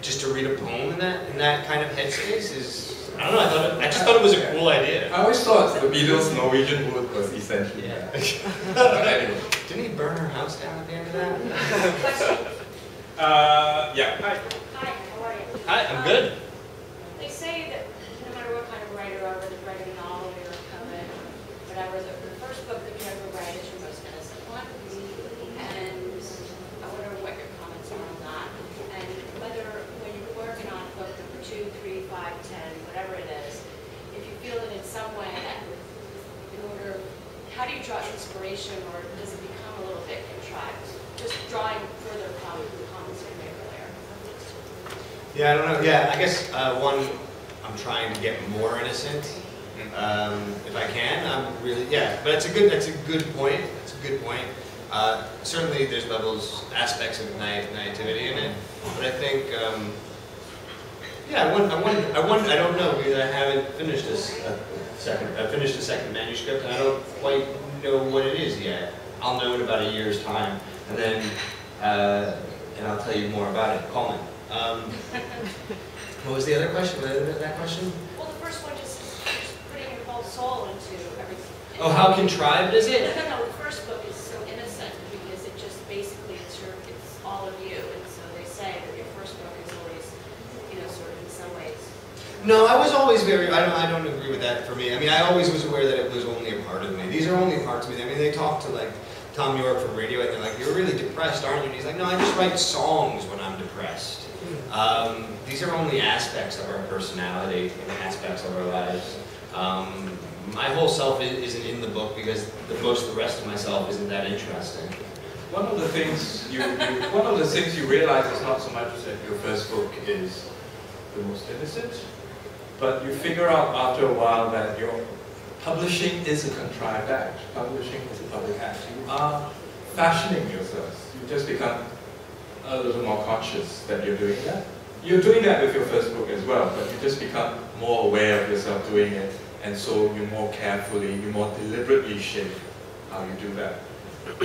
just to read a poem in that in that kind of headspace is I don't know. I thought it, I just thought it was a cool idea. I always thought the Beatles' Norwegian wood was essentially that. but anyway. Didn't he burn her house down at the end of that? Uh, yeah. Hi, Hi, how are you? Hi, I'm good. They say that no matter what kind of writer, whether you're writing a novel or a comic, whatever, the, the first book that you ever write is your most innocent one. And I wonder what your comments are on that. And whether when you're working on book number two, three, five, ten, whatever it is, if you feel that in some way that in order, how do you draw inspiration or does it become a little bit contrived? Just drawing further from the comments you made earlier. Yeah, I don't know. Yeah, I guess uh, one, I'm trying to get more innocent, um, if I can. I'm really, yeah. But it's a good, that's a good point. It's a good point. Uh, certainly, there's levels, aspects of naive, naivety in it. But I think, um, yeah, I want, I want, I want, I don't know because I haven't finished this uh, second. I finished the second manuscript, and I don't quite know what it is yet. I'll know in about a year's time, and then, uh, and I'll tell you more about it. Call me. Um, what was the other question? What was that question? Well, the first one just, just putting your whole soul into everything. Oh, how contrived is No, it? no, no, the first book is so innocent because it just basically, it's your, it's all of you. And so they say that your first book is always, you know, sort of in some ways. No, I was always very. I don't. I don't agree with that. For me, I mean, I always was aware that it was only a part of me. These are only parts of me. I mean, they talk to like Thom Yorke from Radiohead, and they're like, "You're really depressed, aren't you?" And he's like, "No, I just write songs when I'm depressed." Um, these are only aspects of our personality and aspects of our lives. Um, my whole self i- isn't in the book because the, most of the rest of myself isn't that interesting. One of the things you, you one of the things you realize is not so much that your first book is the most innocent, but you figure out after a while that your publishing is a contrived act. Publishing is a public act. You are fashioning yourself. You just become a little more conscious that you're doing that. You're doing that with your first book as well, but you just become more aware of yourself doing it, and so you more carefully, you more deliberately shape how you do that.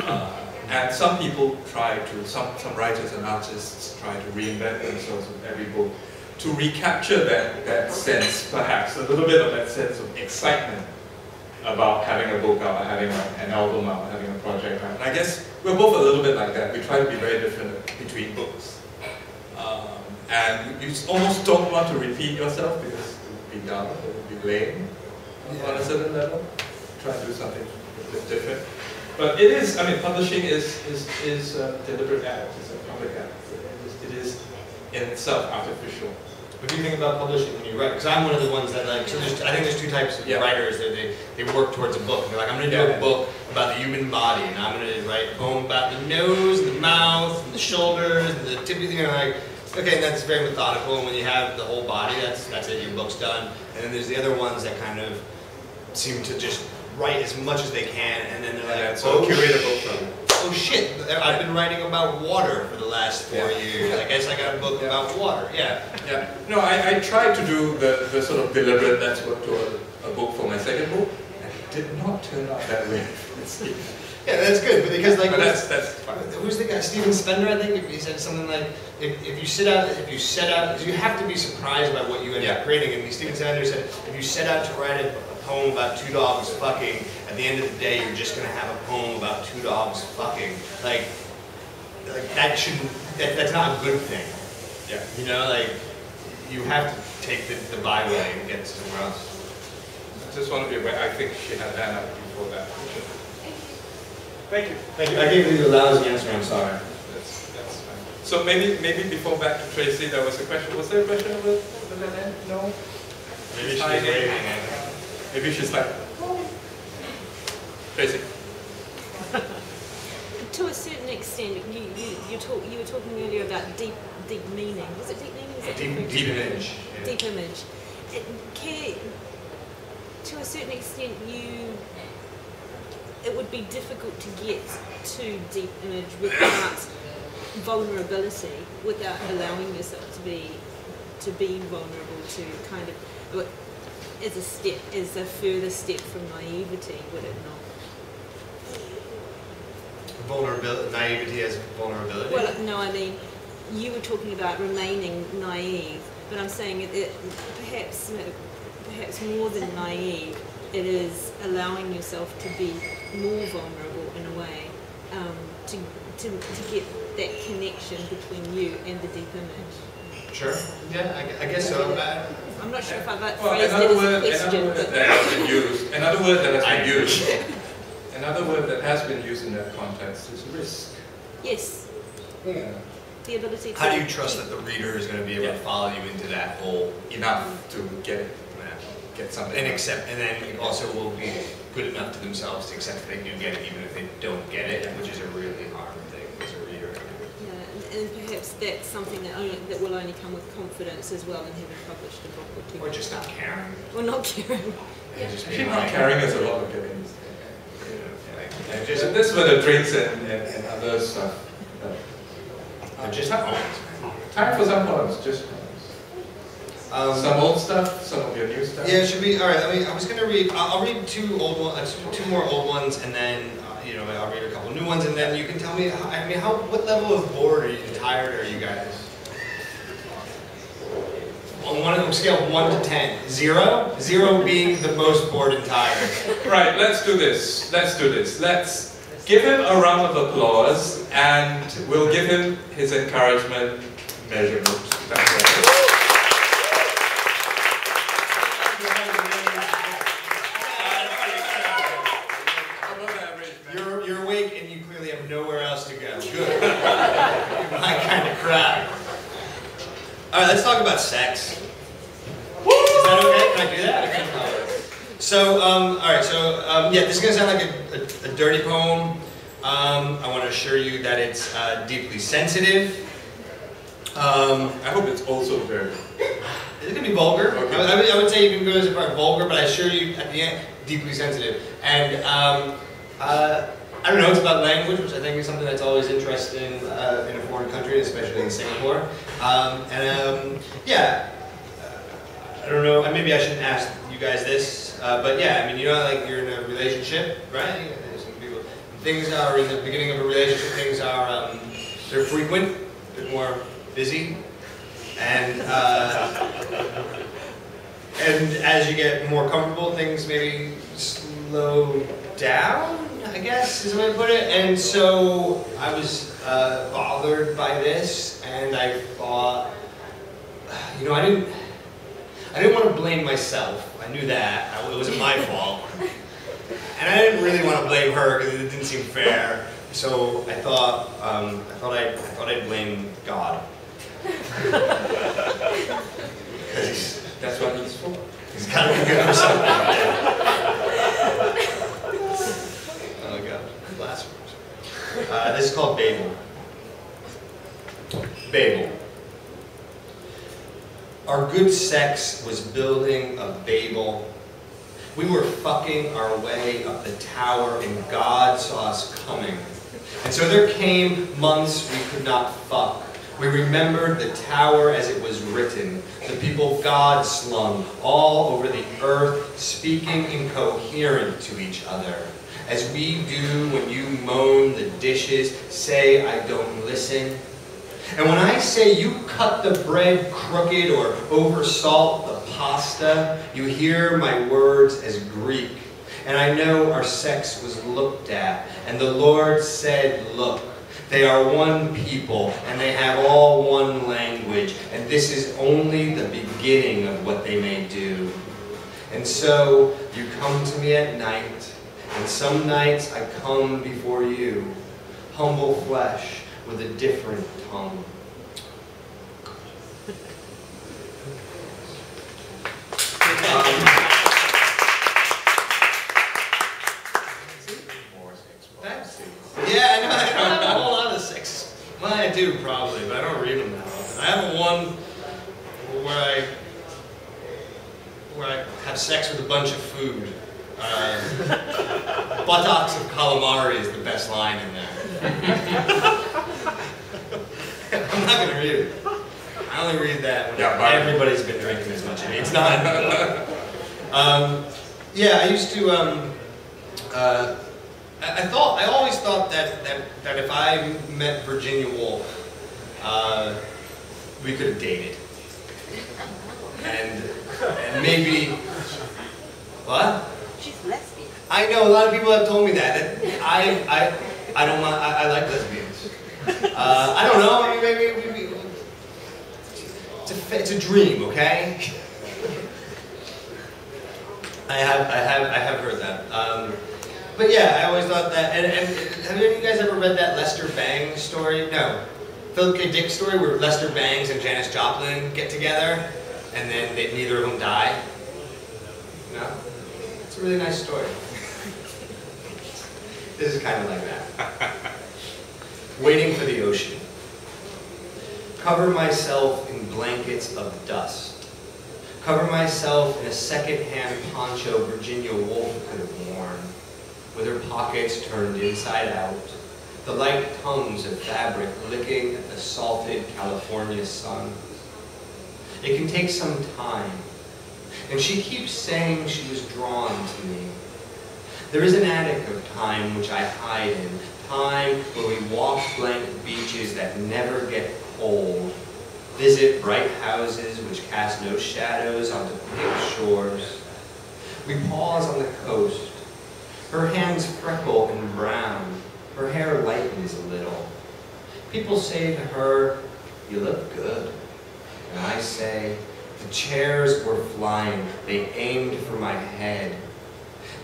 Uh, and some people try to, some, some writers and artists try to reinvent themselves with every book to recapture that, that sense, perhaps, a little bit of that sense of excitement about having a book out, having an album out, having a project out. And I guess we're both a little bit like that. We try to be very different between books. Um, and you almost don't want to repeat yourself because it would be dull, it would be lame on a certain level. Try to do something a bit different. But it is, I mean, publishing is, is, is a deliberate act, it's a public act. It is, it is in itself artificial. What do you think about publishing when you write? Because I'm one of the ones that like, so there's, I think there's two types of Yeah. writers that they, they work towards a book. They're like, I'm gonna do Yeah. a book about the human body, and I'm gonna write a poem about the nose, and the mouth, and the shoulders, and the tip of the, and I'm like, okay, that's very methodical, and when you have the whole body, that's, that's it, your book's done. And then there's the other ones that kind of seem to just write as much as they can, and then they're like, then so oh, curate a book from it. Oh shit, I've been writing about water for the last four Yeah. years. I guess I got a book Yeah. about water, yeah. Yeah, no, I, I tried to do the, the sort of deliberate, that's what to a, a book for my second book, and it did not turn out that way. Yeah, that's good, but because like, but that's, that's fine. who's the guy, Stephen Spender, I think, he said something like, if, if you sit out, if you set out, because you have to be surprised by what you end Yeah. up creating, and Stephen Spender said, if you set out to write a, a poem about two dogs fucking, at the end of the day, you're just gonna have a poem about two dogs fucking, like, like that shouldn't, that, that's not a good thing. Yeah. You know, like, you have to take the, the byway and get somewhere else. I just want to be aware, I think she had that up before that. Thank you. Thank you. I gave you the lousy answer, I'm sorry. That's, that's fine. So maybe, maybe before back to Tracy, there was a question, was there a question over, over that end? No? Maybe she's Hiding. Maybe she's like, Tracy. To a certain extent, you, you, you, talk, you were talking earlier about deep, deep meaning. Was it deep meaning? Is Deep, different? deep image. yeah. Deep image. It can, to a certain extent, you, it would be difficult to get to deep image without vulnerability, without allowing yourself to be, to be vulnerable to kind of, as a step, is a further step from naivety, would it not? Vulnerability, naivety as vulnerability. Well, no, I mean, you were talking about remaining naive, but I'm saying it, it perhaps, perhaps more than naive, it is allowing yourself to be more vulnerable in a way, um, to, to, to get that connection between you and the deep image. Sure. Yeah, I, gu- I guess so. Uh, I'm not sure if I've Well, phrased it another as word, question, another word that has been used, another word that has been used, another word that has been used in that context is risk. yes, Yeah. the ability to. how do you trust that the reader is going to be able to follow you into that hole? Enough to get it, get something. And accept, and then also will be good enough to themselves to accept that they do get it, even if they don't get it, which is a really hard thing as a reader. Yeah, and, and perhaps that's something that only, that will only come with confidence as well in having published a book or two. Or just not caring. Or not caring. And just Actually, being not caring is a lot of getting. you know, like, And just, just, this is where the drinks and, and, and other stuff. they're just poems. Time for some poems, just poems. Um, some old stuff, some of your new stuff. Yeah, it should be. All right. I mean, I was gonna read. I'll, I'll read two old ones, uh, two more old ones, and then uh, you know I'll read a couple new ones, and then you can tell me. I mean, how what level of bored are you and tired are you guys? On one on a scale of one to ten, zero, zero being the most bored and tired. Right, let's do this. Let's do this. Let's give him a round of applause and we'll give him his encouragement measurement. That's right. You're you're awake and you clearly have nowhere else to go. Good. You're my kind of crowd. All right, let's talk about sex. Is that okay? Can I do that? So, um, all right. So, um, yeah, this is gonna sound like a, a, a dirty poem. Um, I want to assure you that it's uh, deeply sensitive. Um, I hope it's also very. it can be vulgar. Okay. I, would- I would, say you can go as far vulgar, but I assure you at the end, deeply sensitive. And um, uh, I don't know, it's about language, which I think is something that's always interesting uh, in a foreign country, especially in Singapore. Um, and um, yeah, uh, I don't know, maybe I shouldn't ask you guys this, uh, but yeah, I mean, you know, like you're in a relationship, right? People, things are in the beginning of a relationship, things are, um, they're frequent, they're more busy, and uh, and as you get more comfortable, things maybe slow down, I guess is the way to put it. And so I was uh, bothered by this, and I thought, you know, I didn't, I didn't want to blame myself. I knew that I, it wasn't my fault, and I didn't really want to blame her because it didn't seem fair. So I thought, um, I thought I, I thought I'd blame God. Because That's what he's for. he's got to be good for something. oh god, blasphemers. Uh, this is called Babel. Babel. Our good sex was building a Babel. We were fucking our way up the tower and God saw us coming. And so there came months we could not fuck. We remembered the tower as it was written, the people God slung all over the earth, speaking incoherent to each other. As we do when you moan the dishes, say I don't listen. And when I say you cut the bread crooked or oversalt the pasta, you hear my words as Greek. And I know our sex was looked at, and the Lord said, Look, they are one people, and they have all one language, and this is only the beginning of what they may do. And so you come to me at night, and some nights I come before you, humble flesh with a different tongue. Um, That's- Yeah, I know, I don't know a whole lot of sex. Well, I do probably, but I don't read them that often. I have one where I where I have sex with a bunch of food. Uh, buttocks of calamari is the best line in there. I'm not gonna read it. I only read that when Yeah, but- everybody's been drinking as much as me. It's not. um, yeah, I used to. Um, uh, I, I thought I always thought that, that that if I met Virginia Woolf, uh, we could have dated, and and maybe what? She's lesbian. I know a lot of people have told me that. that I I I don't mind. I, I like lesbians. Uh, I don't know. I mean, maybe, maybe, it's a fa- it's a dream, okay? I have I have I have heard that. Um, but yeah, I always thought that. And, and have any of you guys ever read that Lester Bangs story? No, Philip K. Dick story where Lester Bangs and Janis Joplin get together, and then they, neither of them die. No, it's a really nice story. this is kind of like that. Waiting for the ocean. Cover myself in blankets of dust. Cover myself in a second-hand poncho Virginia Woolf could have worn, with her pockets turned inside out, the light tongues of fabric licking at the salted California sun. It can take some time, and she keeps saying she was drawn to me. There is an attic of time which I hide in, time where we walk blank beaches that never get cold, visit bright houses which cast no shadows onto pink shores. We pause on the coast. Her hands freckle and brown. Her hair lightens a little. People say to her, you look good. And I say, the chairs were flying. They aimed for my head.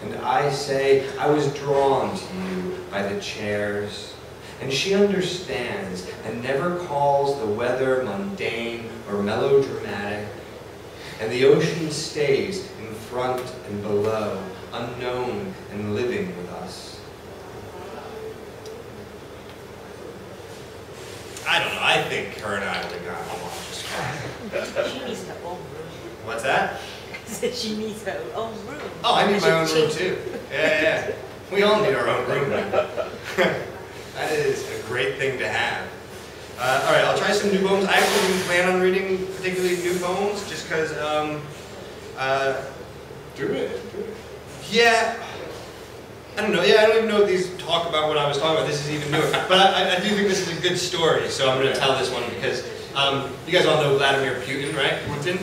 And I say, I was drawn to you by the chairs. And she understands and never calls the weather mundane or melodramatic. And the ocean stays in front and below, unknown and living with us. I don't know, I think her and I would have gotten along just fine. She needs her own room. What's that? I said she needs her own room. Oh, I need my own room too. Yeah, yeah, yeah. We all need our own room. that is a great thing to have. Uh, all right, I'll try some new poems. I actually didn't plan on reading particularly new poems, just because, um, uh, Do it. Do it. yeah, I don't know. Yeah, I don't even know if these talk about what I was talking about. This is even newer, but I, I do think this is a good story, so I'm going to tell this one because um, you guys all know Vladimir Putin, right? Putin.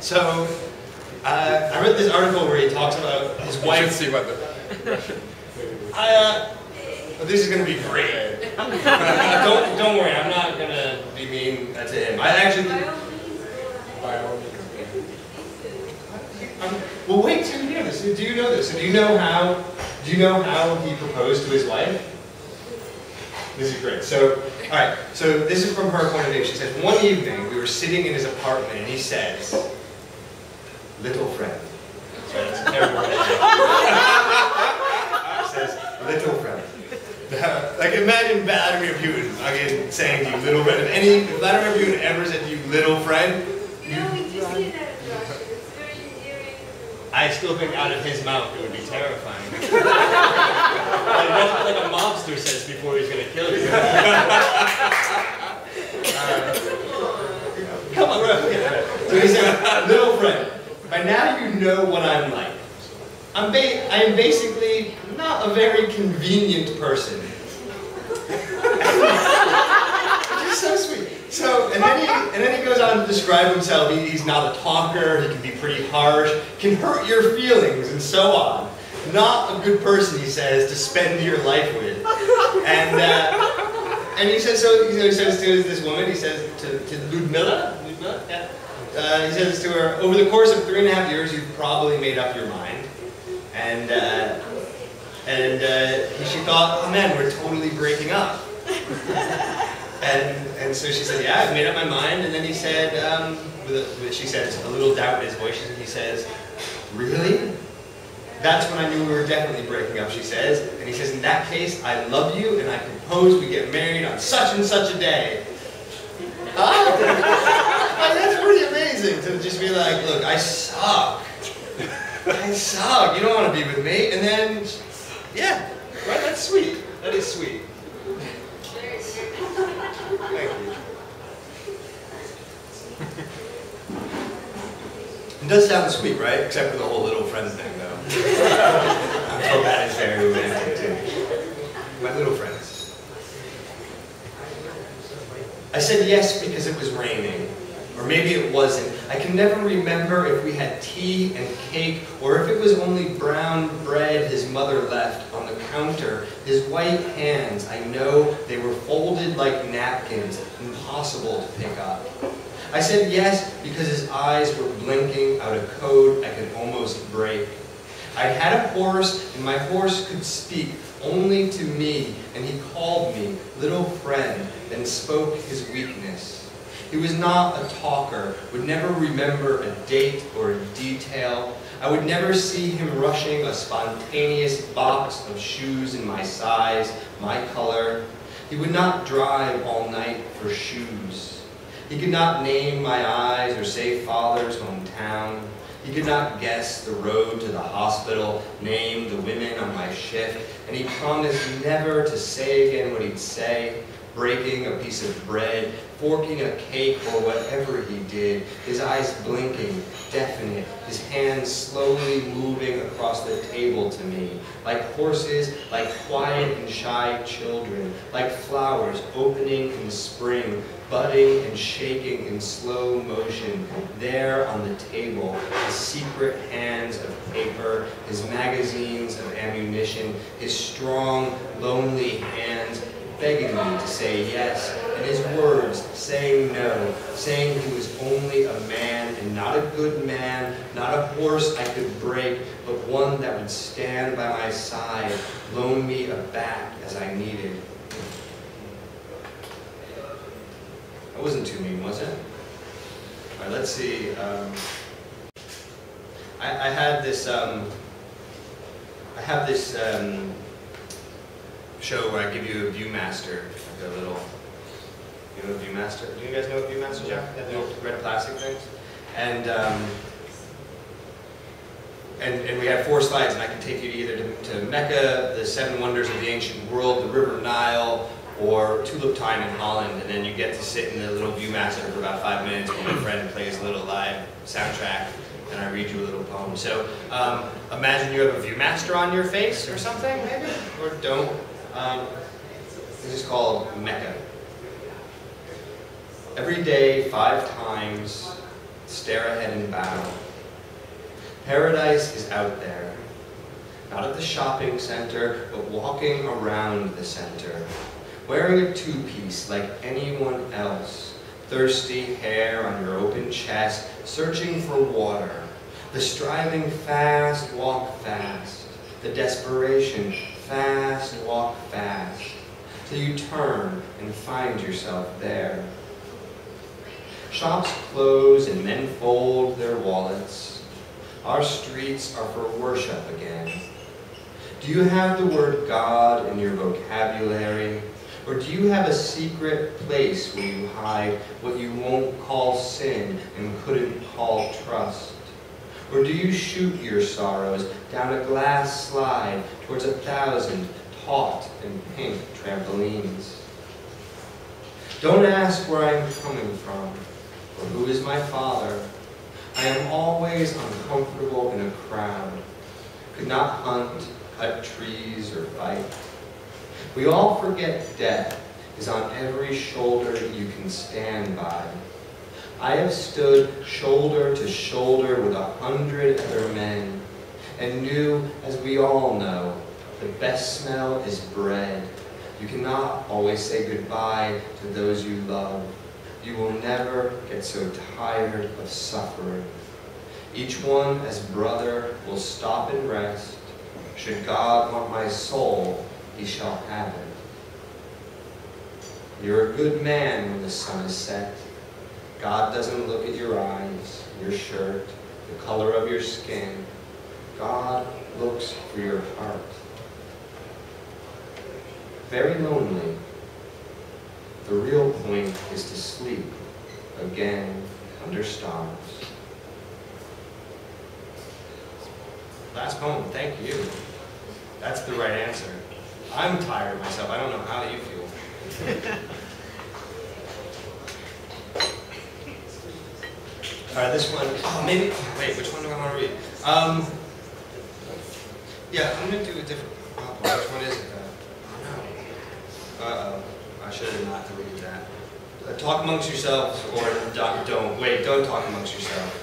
So uh, I read this article where he talks about his You should wife. see what the. I, uh, well, this is going to be great. don't don't worry, I'm not going to be mean to him. I actually. By all means. Um, well, wait till you hear this. Do you know this? Do you know how? Do you know how he proposed to his wife? This is great. So All right, so this is from her point of view. She says, one evening we were sitting in his apartment and he says, little friend. Sorry, that's He says, little friend. like imagine Vladimir Putin again saying to you, little friend. If any if Vladimir Putin ever said to you, little friend, No, we do say that in Russian. It's very endearing. I still think out of his mouth it would be terrifying. like, like a mobster says before he's gonna kill you. Uh, come on, bro. So he said, little friend, by now you know what I'm like. I'm ba- I am basically not a very convenient person. Is so sweet. So, and then he, and then he goes on to describe himself. He, he's not a talker. He can be pretty harsh, can hurt your feelings, and so on. Not a good person, he says, to spend your life with. And uh, and he says so. He says to this woman. He says to, to Ludmilla. Ludmilla, yeah. Uh, he says to her, over the course of three and a half years, you've probably made up your mind. And uh, and uh, she thought, oh man, we're totally breaking up. and and so she said, yeah, I've made up my mind. And then he said, um, a, she said a little doubt in his voice. And he says, really? That's when I knew we were definitely breaking up. She says, and he says, in that case, I love you, and I propose we get married on such and such a day. Ah, that's pretty amazing to just be like, look, I suck. I suck. You don't want to be with me. And then, yeah, right? That's sweet. That is sweet. Thank you. It does sound sweet, right? Except for the whole little friend thing, though. I'm sure that is very romantic, too. My little friends. I said yes because it was raining. Or maybe it wasn't. I can never remember if we had tea and cake, or if it was only brown bread his mother left on the counter. His white hands, I know they were folded like napkins, impossible to pick up. I said yes because his eyes were blinking out a code I could almost break. I had a horse, and my horse could speak only to me, and he called me little friend, and spoke his weakness. He was not a talker, would never remember a date or a detail. I would never see him rushing a spontaneous box of shoes in my size, my color. He would not drive all night for shoes. He could not name my eyes or say father's hometown. He could not guess the road to the hospital, name the women on my shift, and he promised never to say again what he'd say, breaking a piece of bread, forking a cake, or whatever he did, his eyes blinking, definite, his hands slowly moving across the table to me, like horses, like quiet and shy children, like flowers opening in spring, budding and shaking in slow motion, there on the table, his secret hands of paper, his magazines of ammunition, his strong, lonely hands begging me to say yes, and his words saying no, saying he was only a man and not a good man, not a horse I could break, but one that would stand by my side, loan me a back as I needed. That wasn't too mean, was it? All right, let's see. Um, I, I had this. Um, I have this um, show where I give you a ViewMaster, like a little. You know a ViewMaster? Do you guys know ViewMaster, Jack? That little red plastic things. And um, and, and we have four slides, and I can take you either to, to Mecca, the seven wonders of the ancient world, the River Nile, or Tulip Time in Holland, and then you get to sit in the little ViewMaster for about five minutes while my friend plays a little live soundtrack, and I read you a little poem. So um, imagine you have a ViewMaster on your face or something, maybe, or don't. Um, this is called Mecca. Every day, five times, stare ahead and bow. Paradise is out there, not at the shopping center, but walking around the center, wearing a two-piece like anyone else, thirsty hair on your open chest, searching for water, the striving fast, walk fast, the desperation, fast, walk fast, till you turn and find yourself there. Shops close and men fold their wallets. Our streets are for worship again. Do you have the word God in your vocabulary? Or do you have a secret place where you hide what you won't call sin and couldn't call trust? Or do you shoot your sorrows down a glass slide towards a thousand taut and pink trampolines? Don't ask where I'm coming from who is my father. I am always uncomfortable in a crowd, could not hunt, cut trees, or fight. We all forget death is on every shoulder you can stand by. I have stood shoulder to shoulder with a hundred other men, and knew, as we all know, the best smell is bread. You cannot always say goodbye to those you love. You will never get so tired of suffering. Each one as brother will stop and rest. Should God want my soul, he shall have it. You're a good man when the sun is set. God doesn't look at your eyes, your shirt, the color of your skin. God looks for your heart. Very lonely. The real point is to sleep again under stars. Last poem, thank you. That's the right answer. I'm tired myself. I don't know how you feel. All right, this one. Oh, maybe. Wait, which one do I want to read? Um. Yeah, I'm gonna do a different. Oh, which one is it? Uh, oh no. Uh oh. I should have not deleted that. Uh, talk amongst yourselves, or don't, don't. Wait, don't talk amongst yourselves.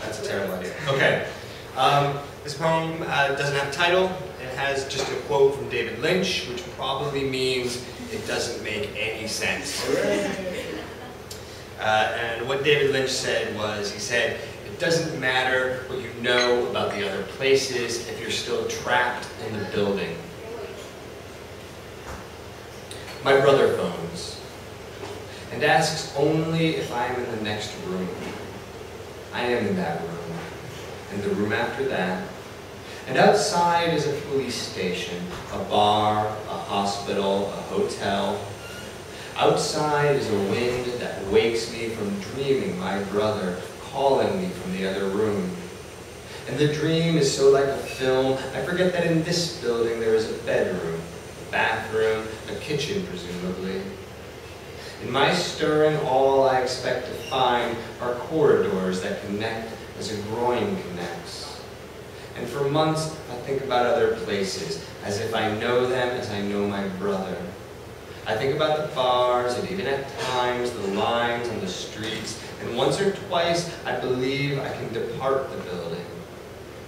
That's a terrible idea. Okay. Um, this poem uh, doesn't have a title. It has just a quote from David Lynch, which probably means it doesn't make any sense. Uh, and what David Lynch said was, he said, it doesn't matter what you know about the other places if you're still trapped in the building. My brother phones and asks only if I am in the next room. I am in that room, and the room after that. And outside is a police station, a bar, a hospital, a hotel, Outside is a wind that wakes me from dreaming my brother calling me from the other room. And the dream is so like a film, I forget that in this building there is a bedroom, bathroom, a kitchen presumably. In my stirring, all I expect to find are corridors that connect as a groin connects. And for months I think about other places, as if I know them as I know my brother. I think about the bars and even at times the lines on the streets, and once or twice I believe I can depart the building.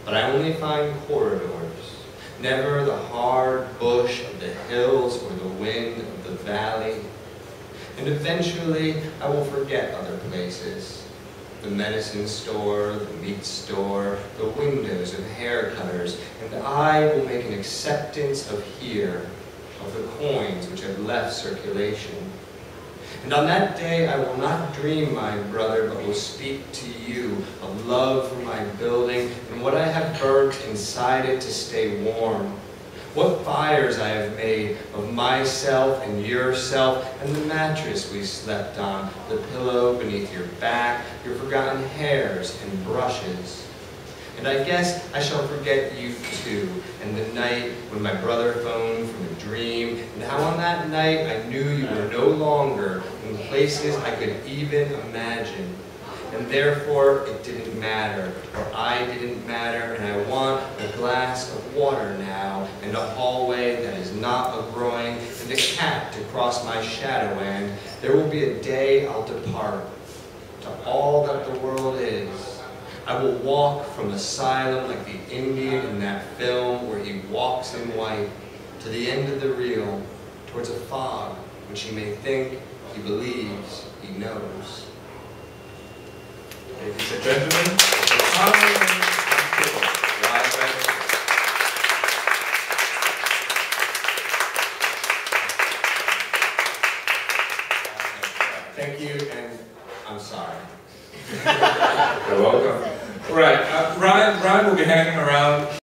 But I only find corridors, never the hard bush of the hills or the wind of the valley. And eventually I will forget other places. The medicine store, the meat store, the windows of hair cutters, and I will make an acceptance of here of the coins which have left circulation. And on that day I will not dream, my brother, but will speak to you of love for my building and what I have burnt inside it to stay warm. What fires I have made of myself and yourself and the mattress we slept on, the pillow beneath your back, your forgotten hairs and brushes. And I guess I shall forget you too, and the night when my brother phoned from a dream, and how on that night I knew you were no longer places I could even imagine. And therefore it didn't matter, or I didn't matter, and I want a glass of water now, and a hallway that is not a groin, and a cat to cross my shadow and there will be a day I'll depart to all that the world is. I will walk from asylum like the Indian in that film where he walks in white to the end of the reel towards a fog which he may think, he believes, he knows. Ladies and gentlemen, Thank you, and I'm sorry. You're welcome. Right, uh, Ryan, Ryan will be hanging around.